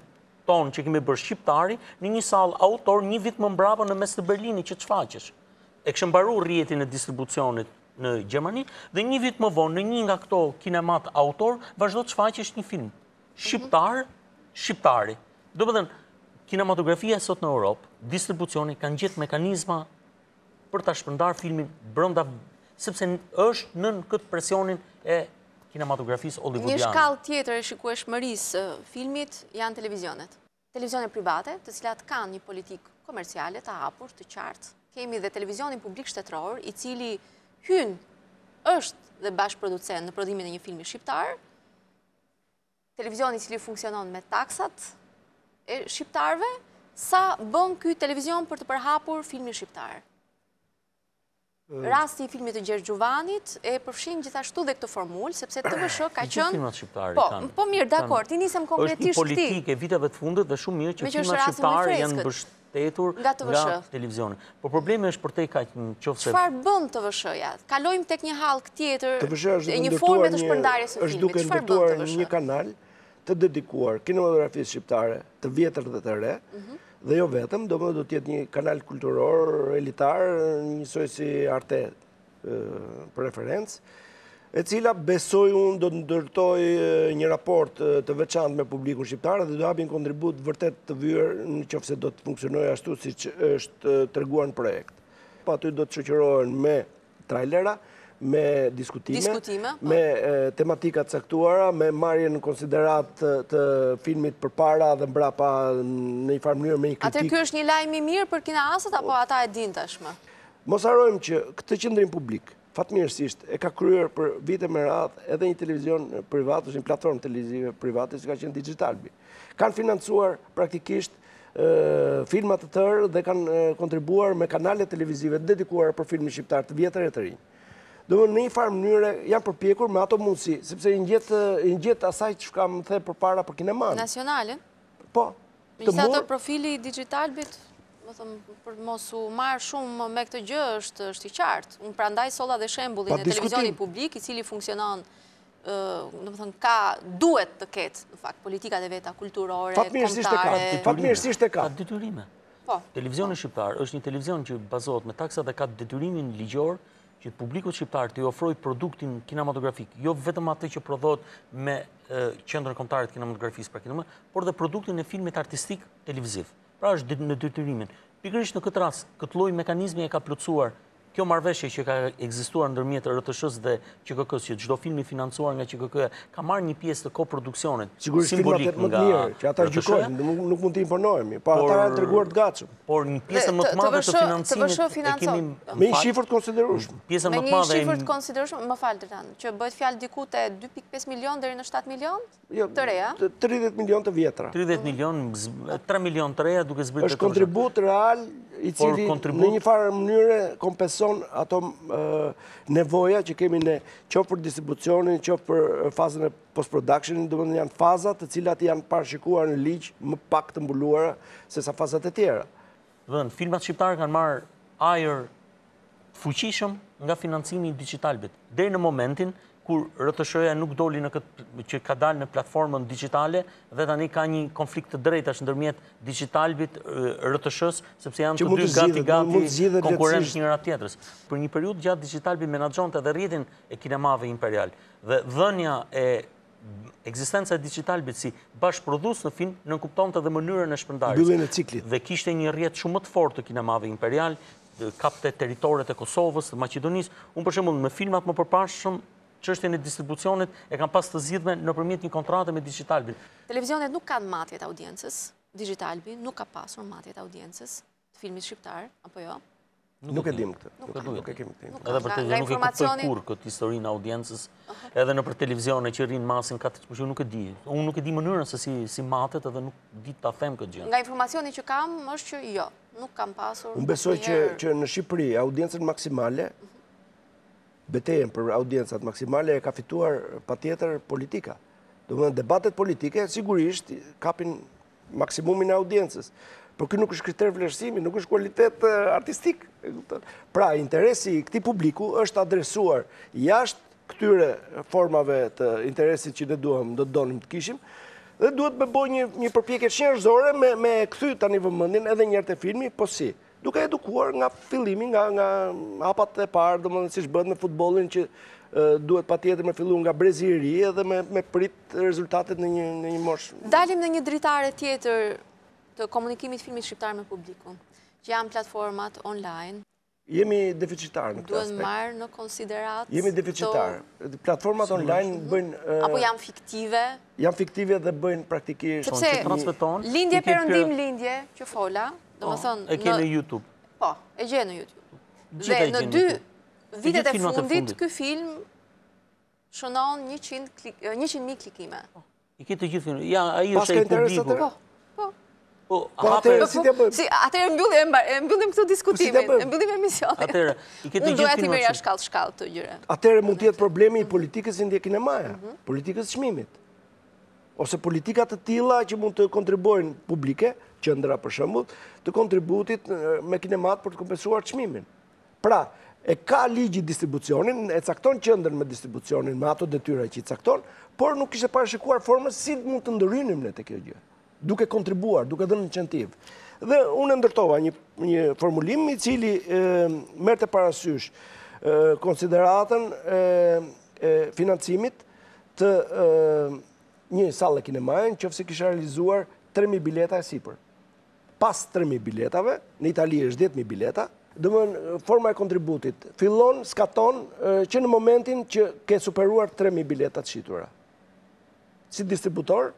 tonë që kemi bërë shqiptari në një sallë autor një vit më mbrapa në mes të Berlinit që shfaqesh. E kish mbaruar rrjetin e distribucionit në Gjermani dhe një vit më vonë në një nga këto kinemat autor vazhdon të shfaqesh një film shqiptar, shqiptari. Domethënë, kinematografia sot në Europë, distribucioni kanë gjetë mekanizma për ta shpërndarë filmin brenda, sepse është nën këtë presionin e kinematografisë hollywoodiane. Një shkallë tjetër e shikueshmërisë së filmit janë televizionet. Televizionet private, të cilat kanë një politikë komerciale të hapur, të qartë. Kemi dhe televizionin publik shtetëror, i cili hyn është dhe bashkëproducent në prodhimin e një filmi shqiptar, Televizion i cili funksionon me taksat e shqiptarve, sa bën ky televizion për të përhapur filmin shqiptar? Rasti i filmit të Gjergj Xhuvanit e përfshin gjithashtu dhe këtë formulë, sepse TVSH ka qenë... Gjithë filmat shqiptarë i po, kanë... Po mirë, dakord, të nisem konkretisht ti... është një politikë e viteve të fundit dhe shumë mirë që filmat shqiptarë janë mbështë... tetur nga televizioni. Por problemi është përtej ka që në qoftë se... Çfarë bën TVSH-ja? Kalojmë tek një hallkë tjetër e një forme të shpërndarjes së filmit. Çfarë bën TVSH-ja? TVSH-ja është duke ndërtuar një kanal të dedikuar kinematografisë shqiptare të vjetër dhe të re, mhm. dhe jo vetëm, domethënë do të jetë një kanal kulturor, elitar, njësoj si arte për referencë, e cila besoj unë do të ndërtojë një raport të veçantë me publikun shqiptar dhe do japë një kontribut vërtet të vyer në qoftë se do të funksionojë ashtu siç është treguar në projekt. Po aty do të shoqërohen me trailera, me diskutime, po. me tematika të caktuara, me marrjen në konsideratë të filmit përpara dhe mbrapa në njëfarë mënyre me një kritik. Atëherë kjo është një lajm i mirë për kineastët, apo ata e dinë tashmë? Mos harrojmë që këtë qëndrim publik, fatmirësisht, e ka kryer për vite me radhë edhe një televizion privat, ose një platformë televizive private, që ka qenë Digitalbi. Kanë financuar praktikisht filma të tërë dhe kanë kontribuar me kanale televizive të dedikuara për filmin shqiptar të vjetër e të rinjë. Dhe në një farë mënyre janë përpjekur me ato mundësi, sepse i ngjet asaj që kam thënë përpara për kinemanë. Nacionalen? Po, Megjithatë profili i Digitalbit, domethënë, për mos u marrë shumë me këtë gjë është i qartë. Unë prandaj solla dhe shembullin e televizionit publik, i cili funksionon, domethënë, ka duhet të ketë, në fakt, politikat e veta, kulturore, kombëtare. Fatmirësisht e ka. Ka detyrime. Po. Televizioni shqiptar është një televizion që bazohet me taksa dhe ka detyrimin ligjor që publikut shqiptar t'i ofrojë produktin kinematografik, jo vetëm atë që prodhohet me Qendrën Kombëtare të Kinematografisë, pra kinema, por dhe produktin e filmit artistik televiziv. Pra është në detyrimin. Pikërisht në këtë rast, këtë lloj mekanizmi e ka plotësuar kjo marrëveshje që ka ekzistuar ndërmjet RTSH-së dhe QKK-së, që çdo film i financuar nga QKK-ja ka marrë një pjesë të koproduksionit simbolik nga. Sigurisht filmat më të mirë, që ata gjykojnë, nuk mund të imponohemi, po ata janë treguar të gatshëm. Por një pjesën më të madhe të financimit e kemi... Me një shifër të konsiderueshme. Pjesën më të madhe... Me një shifër të konsiderueshme, më fal Artan, që bëhet fjalë diku te 2.5 milion deri në 7 milion jo, të reja? 30 milion të vjetra. 30 milion, 3 milion të reja duke zbritë të të është kontribut real i cili në një farë mënyre kompenson ato nevoja që kemi ne qoftë për distribucionin, qoftë për fazën e Post-production-i do të thotë janë faza të cilat janë parashikuar në ligj më pak të mbuluara se sa fazat e tjera. Do të thonë filmat shqiptarë kanë marrë ajër të fuqishëm nga financimi i dixhitalbit. Deri në momentin kur RTSH-ja nuk doli në këtë që ka dalë në platformën dixhitale dhe tani ka një konflikt të drejtash ndërmjet Dixhitalbit RTSH-së, sepse janë të dy gati gati konkurrentë njëra-tjetrës. Për një periudhë të gjatë dixhitalbi menaxhonte dhe rrjetin e kinemave imperial. Dhe dhënia e ekzistenca e digitalbit si bashkëprodhues në film nënkuptonte edhe mënyrën e shpërndarjes. Mbylljen e ciklit. Dhe kishte një rrjet shumë më të fortë të kinemave imperial, kapte territoret e Kosovës, të Maqedonisë. Unë për shembull me filmat e mëparshëm çështjen e distribucionit e kam pas të zgjidhme nëpërmjet një kontrate me Digitalbin. Televizionet nuk kanë matjet e audiencës, Digitalbi nuk ka pasur matjet e audiencës, të filmit shqiptar, apo jo? Nuk e dim këtë. Nuk e dim këtë. Nuk e dim këtë. Nuk e kuptoj kur këtë histori në audiencës, domethënë për televizionet që rrinë masin, që nuk e di. Unë nuk e di mënyrën se si matet edhe nuk di të ta them këtë gjënë. Nga informacioni që kam, është që jo, nuk kam pasur... Unë besoj që në Shqipëri, audiencën maksimale, betejen për audiencat maksimale, e ka fituar patjetër politika. Domethënë debatet politike, sigurisht, kapin maksimumin e audiencës. Por ky nuk është kriter vlerësimi, nuk është kualitet artistik. Pra, interesi i këtij publiku është adresuar jashtë këtyre formave të interesit që ne duam, do të donim të kishim, dhe duhet me boj një përpjekje çnjerëzore me kthy tani vëmendjen edhe një herë te filmi, po si, duke edukuar nga fillimi, nga, nga hapat e parë, domethënë siç bëhet me futbollin që duhet patjetër me fillu nga brezi i ri edhe me, me prit rezultatet në një, në një moshë. Dalim në një dritare tjetër të komunikimit të filmit shqiptar me publikun, që janë platformat online. Jemi deficitarë në këtë aspekt. Duhet marrë në konsideratë. Jemi deficitarë. Platformat online bëjnë... Apo janë fiktive? Janë fiktive dhe bëjnë praktikisht... Sepse, Lindje Perëndim Lindje, që fola, Po, e ke në Youtube. Po, e gjen në Youtube. Dhe në dy vitet e fundit, ky film shënon 100.000 klikime. Po. I ke të gjithë, ja, a i është e publiku. Po, po. Po, po atëherë, si të bëjmë? Atëherë, mbyllim, mbyllim këtë diskutimin, po, mbyllim emisionin. Atëherë, i ke të gjithë filmat. Unë do t'i merrja shkallë, shkallë këto gjëra. Atëherë, mund të jetë problemi i politikës i ndjekin e maja, mhm. politikës së çmimit. ose politika të tilla që mund të kontribuojnë publike, qendra për shembull, të kontributit me kinemat për të kompensuar çmimin. Pra, e ka ligji distribucionin, e cakton qendrën me distribucionin, me ato detyra që i cakton, por nuk kishte parashikuar formë se si mund të ndërhynim ne te kjo gjë. duke kontribuar, duke dhënë incentiv. Dhe unë ndërtova një, një formulim i cili merrte parasysh konsideratën e, e financimit të e, një sallë kinemaje, në qoftë se kisha realizuar 3000 bileta e sipër. Pas 3000 biletave, në Itali është 10000 bileta, domethënë forma e kontributit fillon, skaton që në momentin që ke superuar 3000 bileta të shitura. si distributor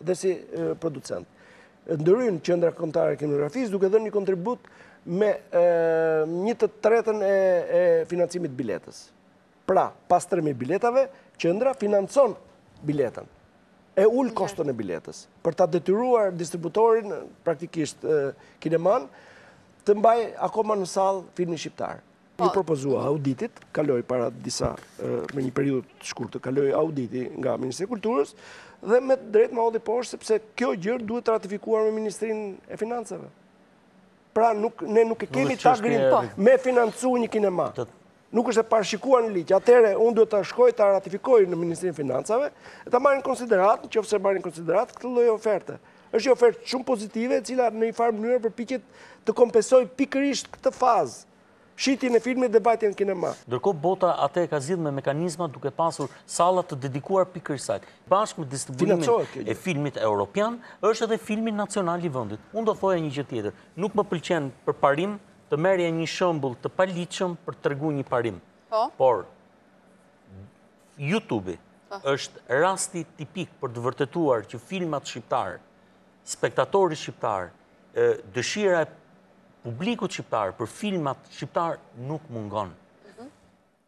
dhe si producent. Ndërhyn Qendra Kombëtare e Kinematografisë duke dhënë një kontribut me një të tretën e financimit të biletës. Pra, pas 3000 biletave, qendra financon biletën e ul koston e biletës për ta detyruar distributorin praktikisht kinemanë të mbajë akoma në sallë filmin shqiptar. Iu propozua auditit, kaloi para disa, për një periudhë të shkurtër, kaloi auditi nga Ministria e Kulturës dhe me të drejtë ma hodhi poshtë sepse kjo gjë duhet ratifikuar me Ministrinë e Financave. Pra nuk ne nuk e kemi tagrin, po, me financu një kinema. Nuk është e parashikuar në ligj. Atëherë unë duhet ta shkoj ta ratifikoj në Ministrinë e Financave e ta marrin në konsideratë, në qoftë se marrin në konsideratë këtë lloj oferte. Është një ofertë shumë pozitive, e cila në një farë mënyrë përpiqet të kompensojë pikërisht këtë fazë, shitjen e filmit dhe vajtjen në kinema. Ndërkohë bota atë e ka zgjidh me mekanizma duke pasur salla të dedikuara pikërisht saj. Bashkë me distribuimin e filmit europian, është edhe filmi nacional i vendit. Unë do thoja një gjë tjetër, nuk më pëlqen për parim të merret një shembull të paligjshëm për të tregu një parim. Po. Por YouTube-i është rasti tipik për të vërtetuar që filmat shqiptarë, spektatorët shqiptarë, dëshira e publikut shqiptar për filmat shqiptarë nuk mungon. Mhm.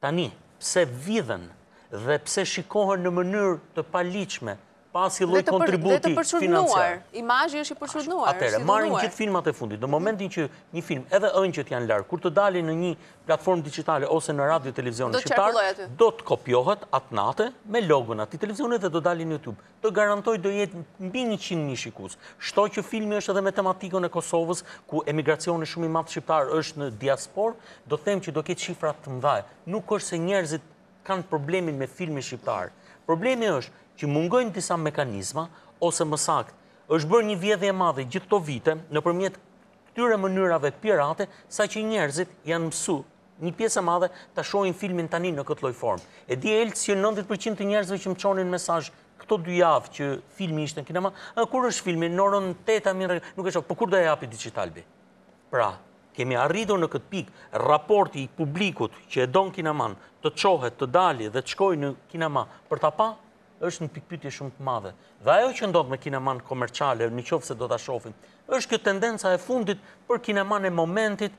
Tani, pse vidhen dhe pse shikohen në mënyrë të paligjshme pa asnjë lloj kontributi financiar. Imazhi është i përçudnuar. Atëherë, marrim gjithë filmat e fundit. Në momentin që një film, edhe engjëjt janë larg, kur të dali në një platformë digjitale ose në Radio Televizionin Shqiptar, do të kopjohet atë natë me logon e atij televizioni dhe do dali në YouTube. Të garantoj do jetë mbi njëqind mijë shikues. Shto që filmi është edhe me tematikën e Kosovës, ku emigracioni shumë i madh shqiptar është në diasporë, do them që do ketë shifra të mëdha. Nuk është se njerëzit kanë problemin me filmin shqiptar. Problemi është që mungojnë disa mekanizma ose më saktë, është bërë një vjedhje e madhe gjithë këto vite nëpërmjet këtyre mënyrave pirate, saqë njerëzit janë mësu, një pjesë e madhe, ta shohin filmin tani në këtë lloj formë. E di Elc që nëntëdhjetë për qind e njerëzve që më çonin mesazh këto dy javë që filmi ishte në kinema, ë kur është filmi, në orën tetë a mirë, nuk e shoh, po kur do e japi Digitalb-i? Pra, kemi arritur në këtë pikë, raporti i publikut që e don kinemanë, të çohet, të dali dhe të shkojë në kinema për ta pa, është një pikëpyetje shumë e madhe. Dhe ajo që ndodh me kinemanë komerciale, në qoftë se do ta shohim, është kjo tendenca e fundit për kinemanë e momentit,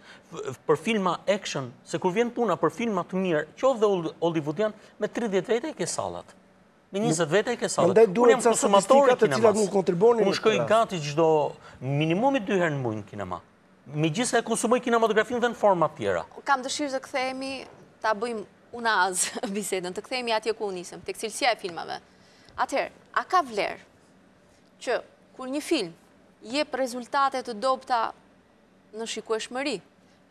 për filma action, se kur vjen puna për filma të mirë, qoftë dhe hollywoodian, me 30 vete e ke sallat. Me 20 vete e ke sallat. Andaj duhet ca statistika të cilat mund kontribuoni në këtë. Unë shkoj gati çdo minimumi dy herë në muaj në kinema. Megjithëse e konsumoj kinematografinë dhe në forma të tjera. Kam dëshirë të kthehemi ta bëjmë unazë bisedën, të kthehemi atje ku u nisëm, tek cilësia e filmave. Atëherë, a ka vlerë që kur një film jep rezultate të dobëta Në shikueshmëri.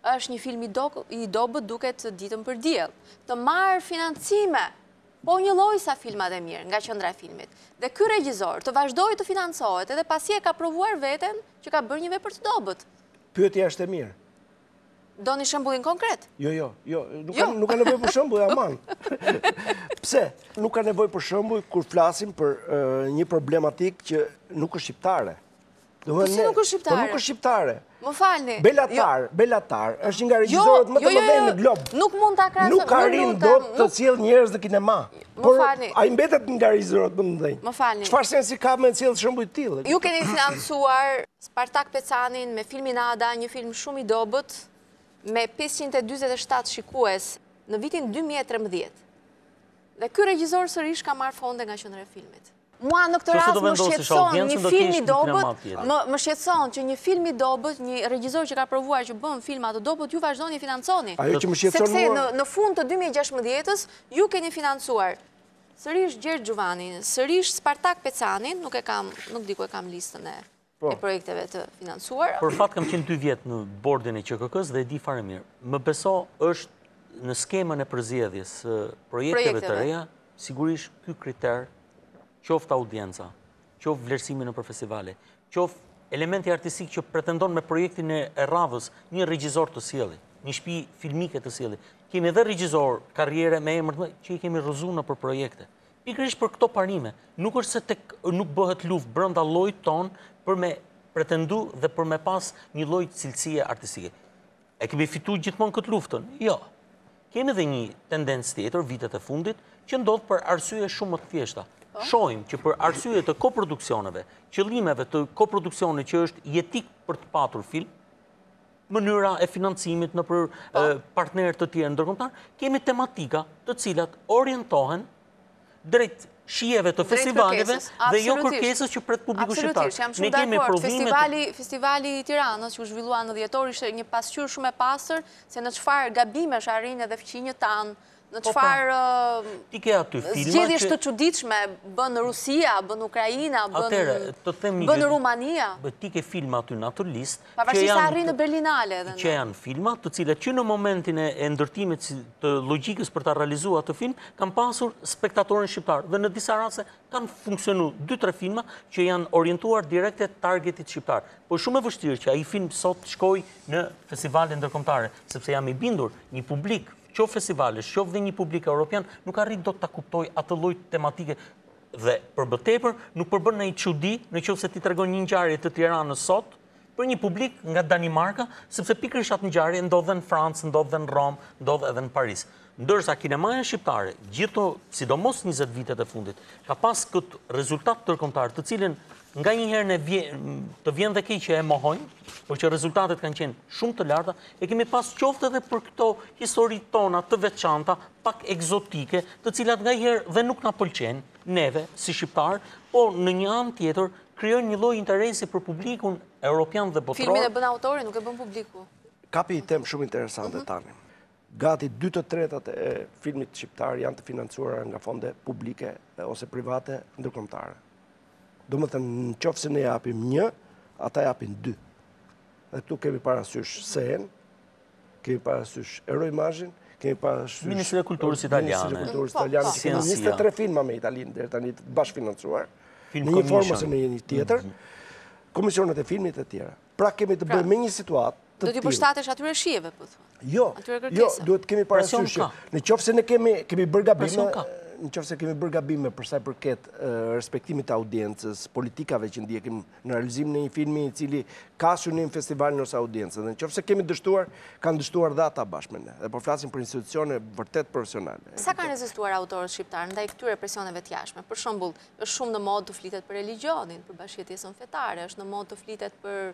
Është një film i dobët duket ditën për diell. Të marrë financime! Po njëlloj sa filmat e mirë, nga qendra e filmit. Dhe ky regjizor të vazhdojë të financohet edhe pasi e ka provuar veten që ka bërë një vepër të dobët. Pyetja është e mirë. Doni shembullin konkret? Jo, jo, jo, nuk ka nevojë për shembull, aman. Pse? Nuk ka nevojë për shembull kur flasim për një problematikë që nuk është shqiptare. Po si nuk është shqiptare? Po nuk është shqiptare. Më falni. Béla Tarr, jo. Béla Tarr, është një nga jo, regjizorët më të jo, mëdhenj në glob. Nuk mund ta krahasosh. Nuk arrin dot të sjellë njerëz në kinema. Më falni. Ai mbetet një nga regjizorët më të mëdhenj. Më falni. Çfarë sensi ka me sjellë shembuj të tillë? Ju keni financuar Spartak Pecanin me filmin Ada, një film shumë i dobët me 547 shikues në vitin 2013. Dhe ky regjizor sërish ka marrë fonde nga qendra e filmit. Mua në këtë rast më shqetson një film i dobët, më shqetson që një film i dobët, një regjizor që ka provuar që bën filma të dobët, ju vazhdoni e financoni. Sepse në fund të 2016-ës, ju keni financuar sërish Gjergj Xhuvanin, sërish Spartak Pecanin, nuk e kam, nuk di ku e kam listën e. e projekteve të financuara. Për fat kam qenë dy vjet në bordin e QKK-së dhe e di fare mirë. Më beso është në skemën e përzgjedhjes së projekteve të reja, sigurisht ky kriter, qoftë audienca, qoftë vlerësimi nëpër festivale, qoftë elementi artistik që pretendon me projektin e radhës një regjizor të sjelli, një shpi filmike të sjelli. Kemi edhe regjizorë karriere me emër të madh që i kemi rrëzu nëpër projekte. Pikërisht për këto parime. Nuk është se tek nuk bëhet luftë brenda llojit tonë për me pretendu dhe për me pas një lloj cilësie artistike. E kemi fitu gjithmonë këtë luftën? Jo. Kemi dhe një tendencë tjetër vitet e fundit që ndodh për arsye shumë më të thjeshta. Po. Shohim që për arsye të koproduksioneve, qëllimeve të koproduksionit që është jetik për të patur film, mënyra e financimit nëpër partnerë të tjerë ndërkombëtarë, kemi tematika të cilat orientohen drejt shijeve të festivaleve dhe jo kërkesës që pret publiku shqiptar. Absolutisht, jam shumë dakord. Festivali, festivali i Tiranës që u zhvillua në dhjetor ishte një pasqyrë shumë e pastër se në çfarë gabimesh arrijnë edhe fqinjët tanë Në çfarë zgjedhjesh të çuditshme bën Rusia, bën Ukraina, bën Rumania? Po ti ke filma aty në atë listë, që janë filma të cilat që në momentin e ndërtimit të logikës për ta realizuar atë film, kanë pasur spektatorin shqiptar dhe në disa raste kanë funksionu 2-3 filma që janë orientuar drejt targetit shqiptar. Po shumë e vështirë që ai film sot të shkojë në festivale ndërkombëtare, sepse jam i bindur një publik qoftë festivalesh, qoftë dhe një publik europian, nuk arrin dot ta kuptojë atë lloj tematike dhe për më tepër nuk përbën ndonjë çudi në qoftë se ti tregon një ngjarje të Tiranës sot për një publik nga Danimarka, sepse pikërisht ajo ngjarje ndodh dhe në Francë, ndodh dhe në Romë, ndodh edhe në Paris. Ndërsa kinemaja shqiptare, gjithë sidomos 20 vitet e fundit, ka pas këtë rezultat ndërkombëtar, të cilin Nganjëherë të vjen dhe keq që e mohojnë, por që rezultatet kanë qenë shumë të larta, e kemi pas qoftë edhe për këto histori tona të veçanta, pak ekzotike, të cilat nganjëherë dhe nuk na pëlqejnë neve si shqiptarë, por në një anë tjetër krijojnë një lloj interesi për publikun europian dhe botëror. Filmin e bën autori, nuk e bën publiku. Kapi një temë shumë interesante tani. Gati dy të tretat e filmit shqiptar janë të financuara nga fonde publike ose private ndërkombëtare. Domethënë, në qoftë se ne japim një, ata japin dy. Dhe këtu kemi parasysh sen, kemi parasysh Eurimazhin, kemi parasysh... Ministrinë e Kulturës Italiane. Ministrinë e Kulturës po, Italiane, që kemi njëzet e tre filma me Italinë, deri tani të bashkëfinancuar, në një formë ose në një tjetër, mhm. komisionet e filmit e tjera. Pra kemi të bëjmë me një situatë të tillë. Do t'u përshtatesh atyre shijeve, po thua? Jo, jo, duhet të kemi parasysh. Në qoftë se ne kemi bërë gabime, në qoftë se kemi bërë gabime për sa i përket respektimit të audiencës, politikave që ndjekim në realizimin e një filmi i cili ka synim festivalin ose audiencën. Në qoftë se kemi dështuar, kanë dështuar dhe ata bashkë me ne. Dhe po flasim për institucione vërtet profesionale. Sa kanë rezistuar autorët shqiptarë ndaj këtyre presioneve të jashtme? Për shembull, është shumë në modë të flitet për religjionin, për bashkëjetesën fetare, është në modë të flitet për,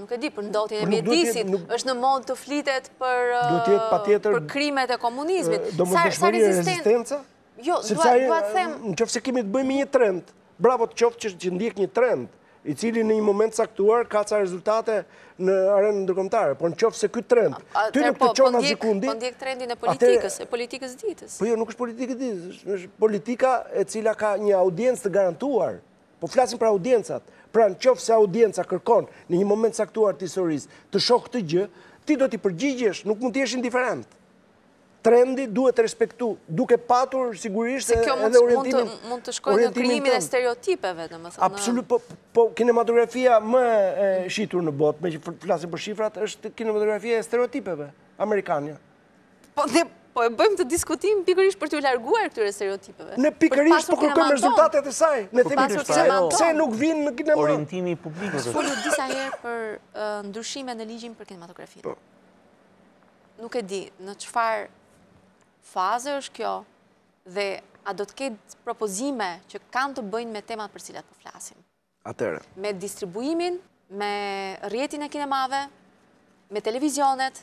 nuk e di, për ndotjen e mjedisit, është në modë të flitet për krimet e komunizmit. Do më dëshmëri e rezistenca? Jo, dua të them... Në qoftë se kemi të bëjmë me një trend, bravo të qoftë që ndjek një trend, i cili në një moment të caktuar ka ca rezultate në arenën ndërkombëtare, por në qoftë se ky trend, ty nuk të çon asgjëkundi... Po ndjek trendin e politikës, e politikës ditës. Po jo, nuk është politikës ditës, është politika e cila ka një audiencë të garantuar, po flasim për audiencat, pra në qoftë se audienca kërkon në një moment të caktuar të historisë, të shohë këtë gjë, ti do t'i përgjigjesh, nuk mund të jesh indiferent. trendi duhet të respektu, duke patur sigurisht edhe orientimin tënd. Se kjo mund të, mund të shkojë në krijimin e stereotipeve, domethënë. Absolut, po, po kinematografia më e shitur në botë, meqë flasim për shifrat, është kinematografia e stereotipeve, amerikanja. Po, dhe, po e bëjmë këtë diskutim pikërisht për të larguar këtyre stereotipeve. Ne pikërisht po kërkojmë rezultatet e saj, ne themi për pse, pse nuk vijnë në kinema. Orientimi i publikut. Së disa herë për ndryshime në ligjin për kinematografinë. Po. nuk e di në çfarë faze është kjo dhe a do të ketë propozime që kanë të bëjnë me temat për cilat po flasim. Atëherë. Me distribuimin, me rrjetin e kinemave, me televizionet,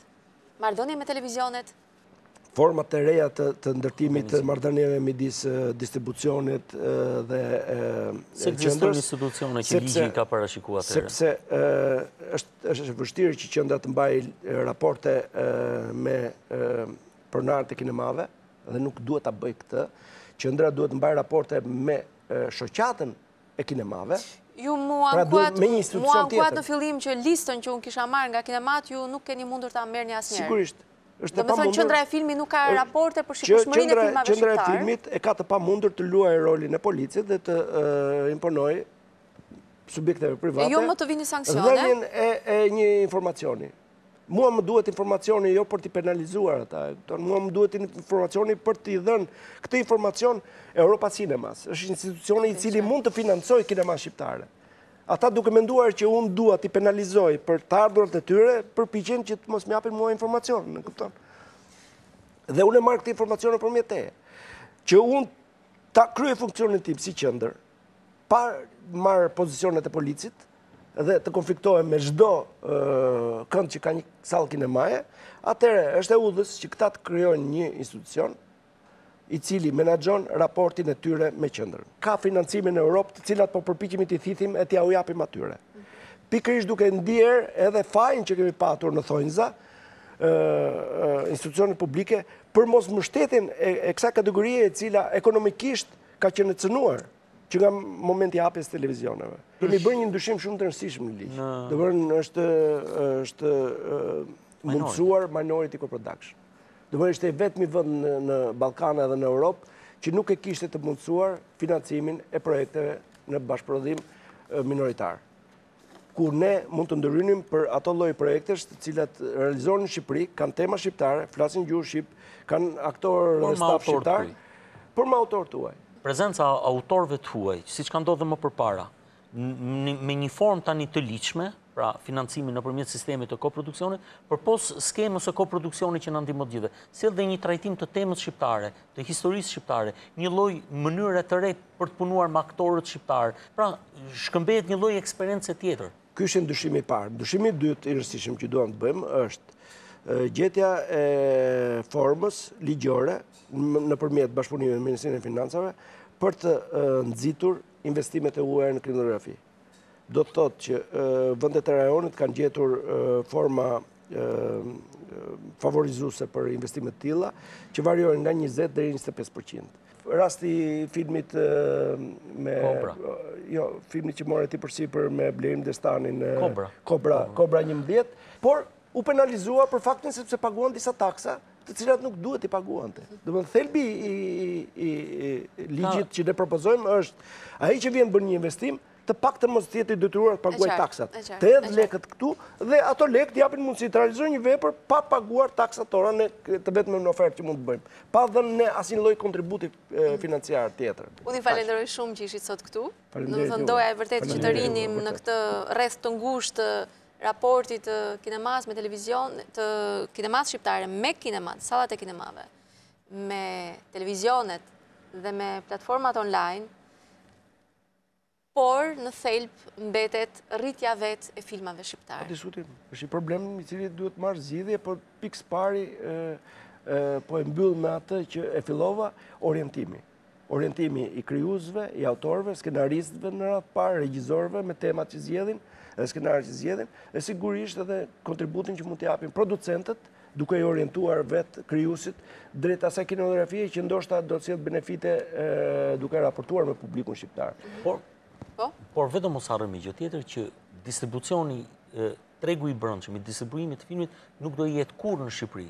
marrëdhënie me televizionet. Formate të reja të, të ndërtimit të marrëdhënieve midis distribucionit dhe e, S'ekzistojnë institucione që sepse, ligji ka parashikuar të Sepse e, është Është e vështirë që qendra të mbajë raporte me pronarët e kinemave dhe nuk duhet ta bëjë këtë. Qendra duhet të mbajë raporte me shoqatën e kinemave. Ju m'u pra ankuat, m'u ankuat në fillim që listën që unë kisha marrë nga kinemat ju nuk keni mundur ta merrni asnjëherë. Sigurisht. Është e pamundur. Qendra e filmit nuk ka raporte për shikueshmërinë e filmave shqiptarë. Qendra e filmit e ka të pamundur të luajë rolin e policit dhe të imponojë subjekteve private. E jo më të vini sanksione? Dhënien e një informacioni. Mua më duhet informacioni jo për t'i penalizuar ata. Mua më duhet informacioni për t'i dhënë këtë informacion Europa Cinemas. është institucioni i cili mund të financojë kinema shqiptare. Ata duke menduar që unë dua t'i penalizoj për të ardhurat e tyre, përpiqen që të mos më japin mua informacion, më kupton. Dhe unë e marr këtë informacion nëpërmjet teje. Që unë ta kryej funksionin tim si qendër, pa marrë pozicionet e policit dhe të konfliktohem me çdokënd që ka një sallë kinemaje, atëherë është e udhës që këta të krijojnë një institucion i cili menaxhon raportin e tyre me qendrën. Ka financime në Europë të cilat po përpiqemi t'i thithim e t'ia u japim atyre. Pikërisht duke ndier edhe fajin që kemi patur në thonjëza, institucionet publike, për mosmbështetjen e kësaj kategorie e cila ekonomikisht Ka qenë e cënuar që nga momenti i hapjes së televizioneve. Kemi bërë një ndryshim shumë të rëndësishëm në ligj. Domethënë është, është mundësuar Minority Co-Production. Domethënë ishte i vetmi vend në Ballkan edhe në Europë që nuk e kishte të mundësuar financimin e projekteve në bashkëprodhim minoritar. ku ne mund të ndërhynim për ato lloj projektesh të cilat realizohen në Shqipëri, kanë tema shqiptare, flasin gjuhë shqip, kanë aktorë dhe staf shqiptarë, por me autorë të huaj. Prezenca e autorëve të huaj, siç ka ndodhur dhe më përpara, me një formë tani të ligjshme, pra financimin nëpërmjet sistemit të koproduksionit, përpos skemës së koproduksionit që na ndihmon të gjithëve, sjell edhe një trajtim të temës shqiptare, të historisë shqiptare, një lloj mënyre të re, për të punuar me aktorët shqiptarë. Pra, shkëmbehet një lloj eksperience tjetër. Ky ishte ndryshimi i parë. Ndryshimi i dytë i rëndësishëm që duam të bëjmë është gjetja e formës ligjore nëpërmjet bashkëpunimit me Ministrinë e Financave për të nxitur investimet e huaja në kinematografi. do të thotë që vendet e rajonit kanë gjetur forma favorizuese për investime të tilla, që variojnë nga 20 deri 25%. Rasti i filmit me Kobra. Jo, filmi që more ti përsipër me Blerim Destanin. Kobra. Kobra, Kobra 11, por u penalizua për faktin sepse paguan disa taksa të cilat nuk duhet t'i paguante. Domethënë thelbi i ligjit që ne propozojmë është ai që vjen bën një investim të paktën mos të jetë i detyruar të paguajë taksat. Të hedhë lekët këtu dhe ato lekë t'i japin mundësi të realizojë një vepër pa paguar taksat tona, të vetmen ofertë që mund të bëjmë. Pa dhënë asnjë lloj kontributi mm. financiar tjetër. Unë ju falenderoj shumë që ishit sot këtu. Domethënë doja vërtet që të rrinim në këtë rreth të ngushtë raportit të kinemasë me televizion, të kinemasë shqiptare me kinemat, salat e kinemave, me televizionet dhe me platformat online, por në thelb mbetet rritja vetë e filmave shqiptare. Pa diskutim, është një problem i cili duhet të marrë zgjidhje, por pikësëpari po e mbyll me atë që e fillova orientimi. Orientimi i krijuesve, i autorëve, skenaristëve në radhë parë, regjizorëve me temat që zgjedhin, dhe skenarët që zgjedhin, e sigurisht edhe kontributin që mund të japin producentët, duke i orientuar vetë krijuesit drejt asaj kinografie që ndoshta do të sjellë benefite duke raportuar me publikun shqiptar. Por po? por vetëm mos harrojmë një gjë tjetër që distribucioni tregu i brendshëm i distribuimit të filmit nuk do jetë kurrë në Shqipëri.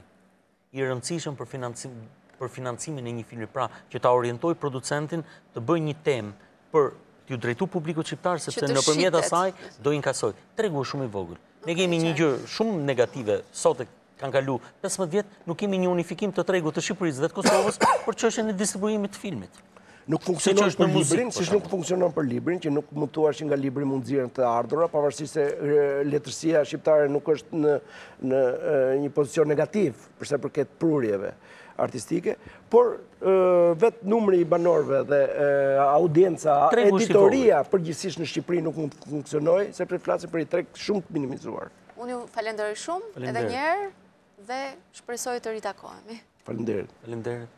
i rëndësishëm për financimin e një filmi, pra që ta orientojë producentin të bëjë një temë për t'ju drejtu publikut shqiptar, sepse nëpërmjet asaj do inkasojë. Tregu është shumë i vogël. Ne kemi një gjë shumë negative, sot e kanë kalu 15 vjet, nuk kemi një unifikim të tregut të Shqipërisë dhe të Kosovës për çështjen e distribuimit të filmit. Nuk funksionon për librin, si nuk funksionon për librin, që nuk mund të thuash nga libri mund të nxirren të ardhura, pavarësisht se letërsia shqiptare nuk është në një pozicion negativ, për sa i përket prurjeve artistike, por vetë numri i banorëve dhe audienca, editoria përgjithësisht në Shqipëri nuk mund të funksionojë, sepse flasim për një treg shumë të minimizuar. Unë ju falenderoj shumë, edhe një herë, dhe shpresoj të ritakohemi. Faleminderit. Faleminderit.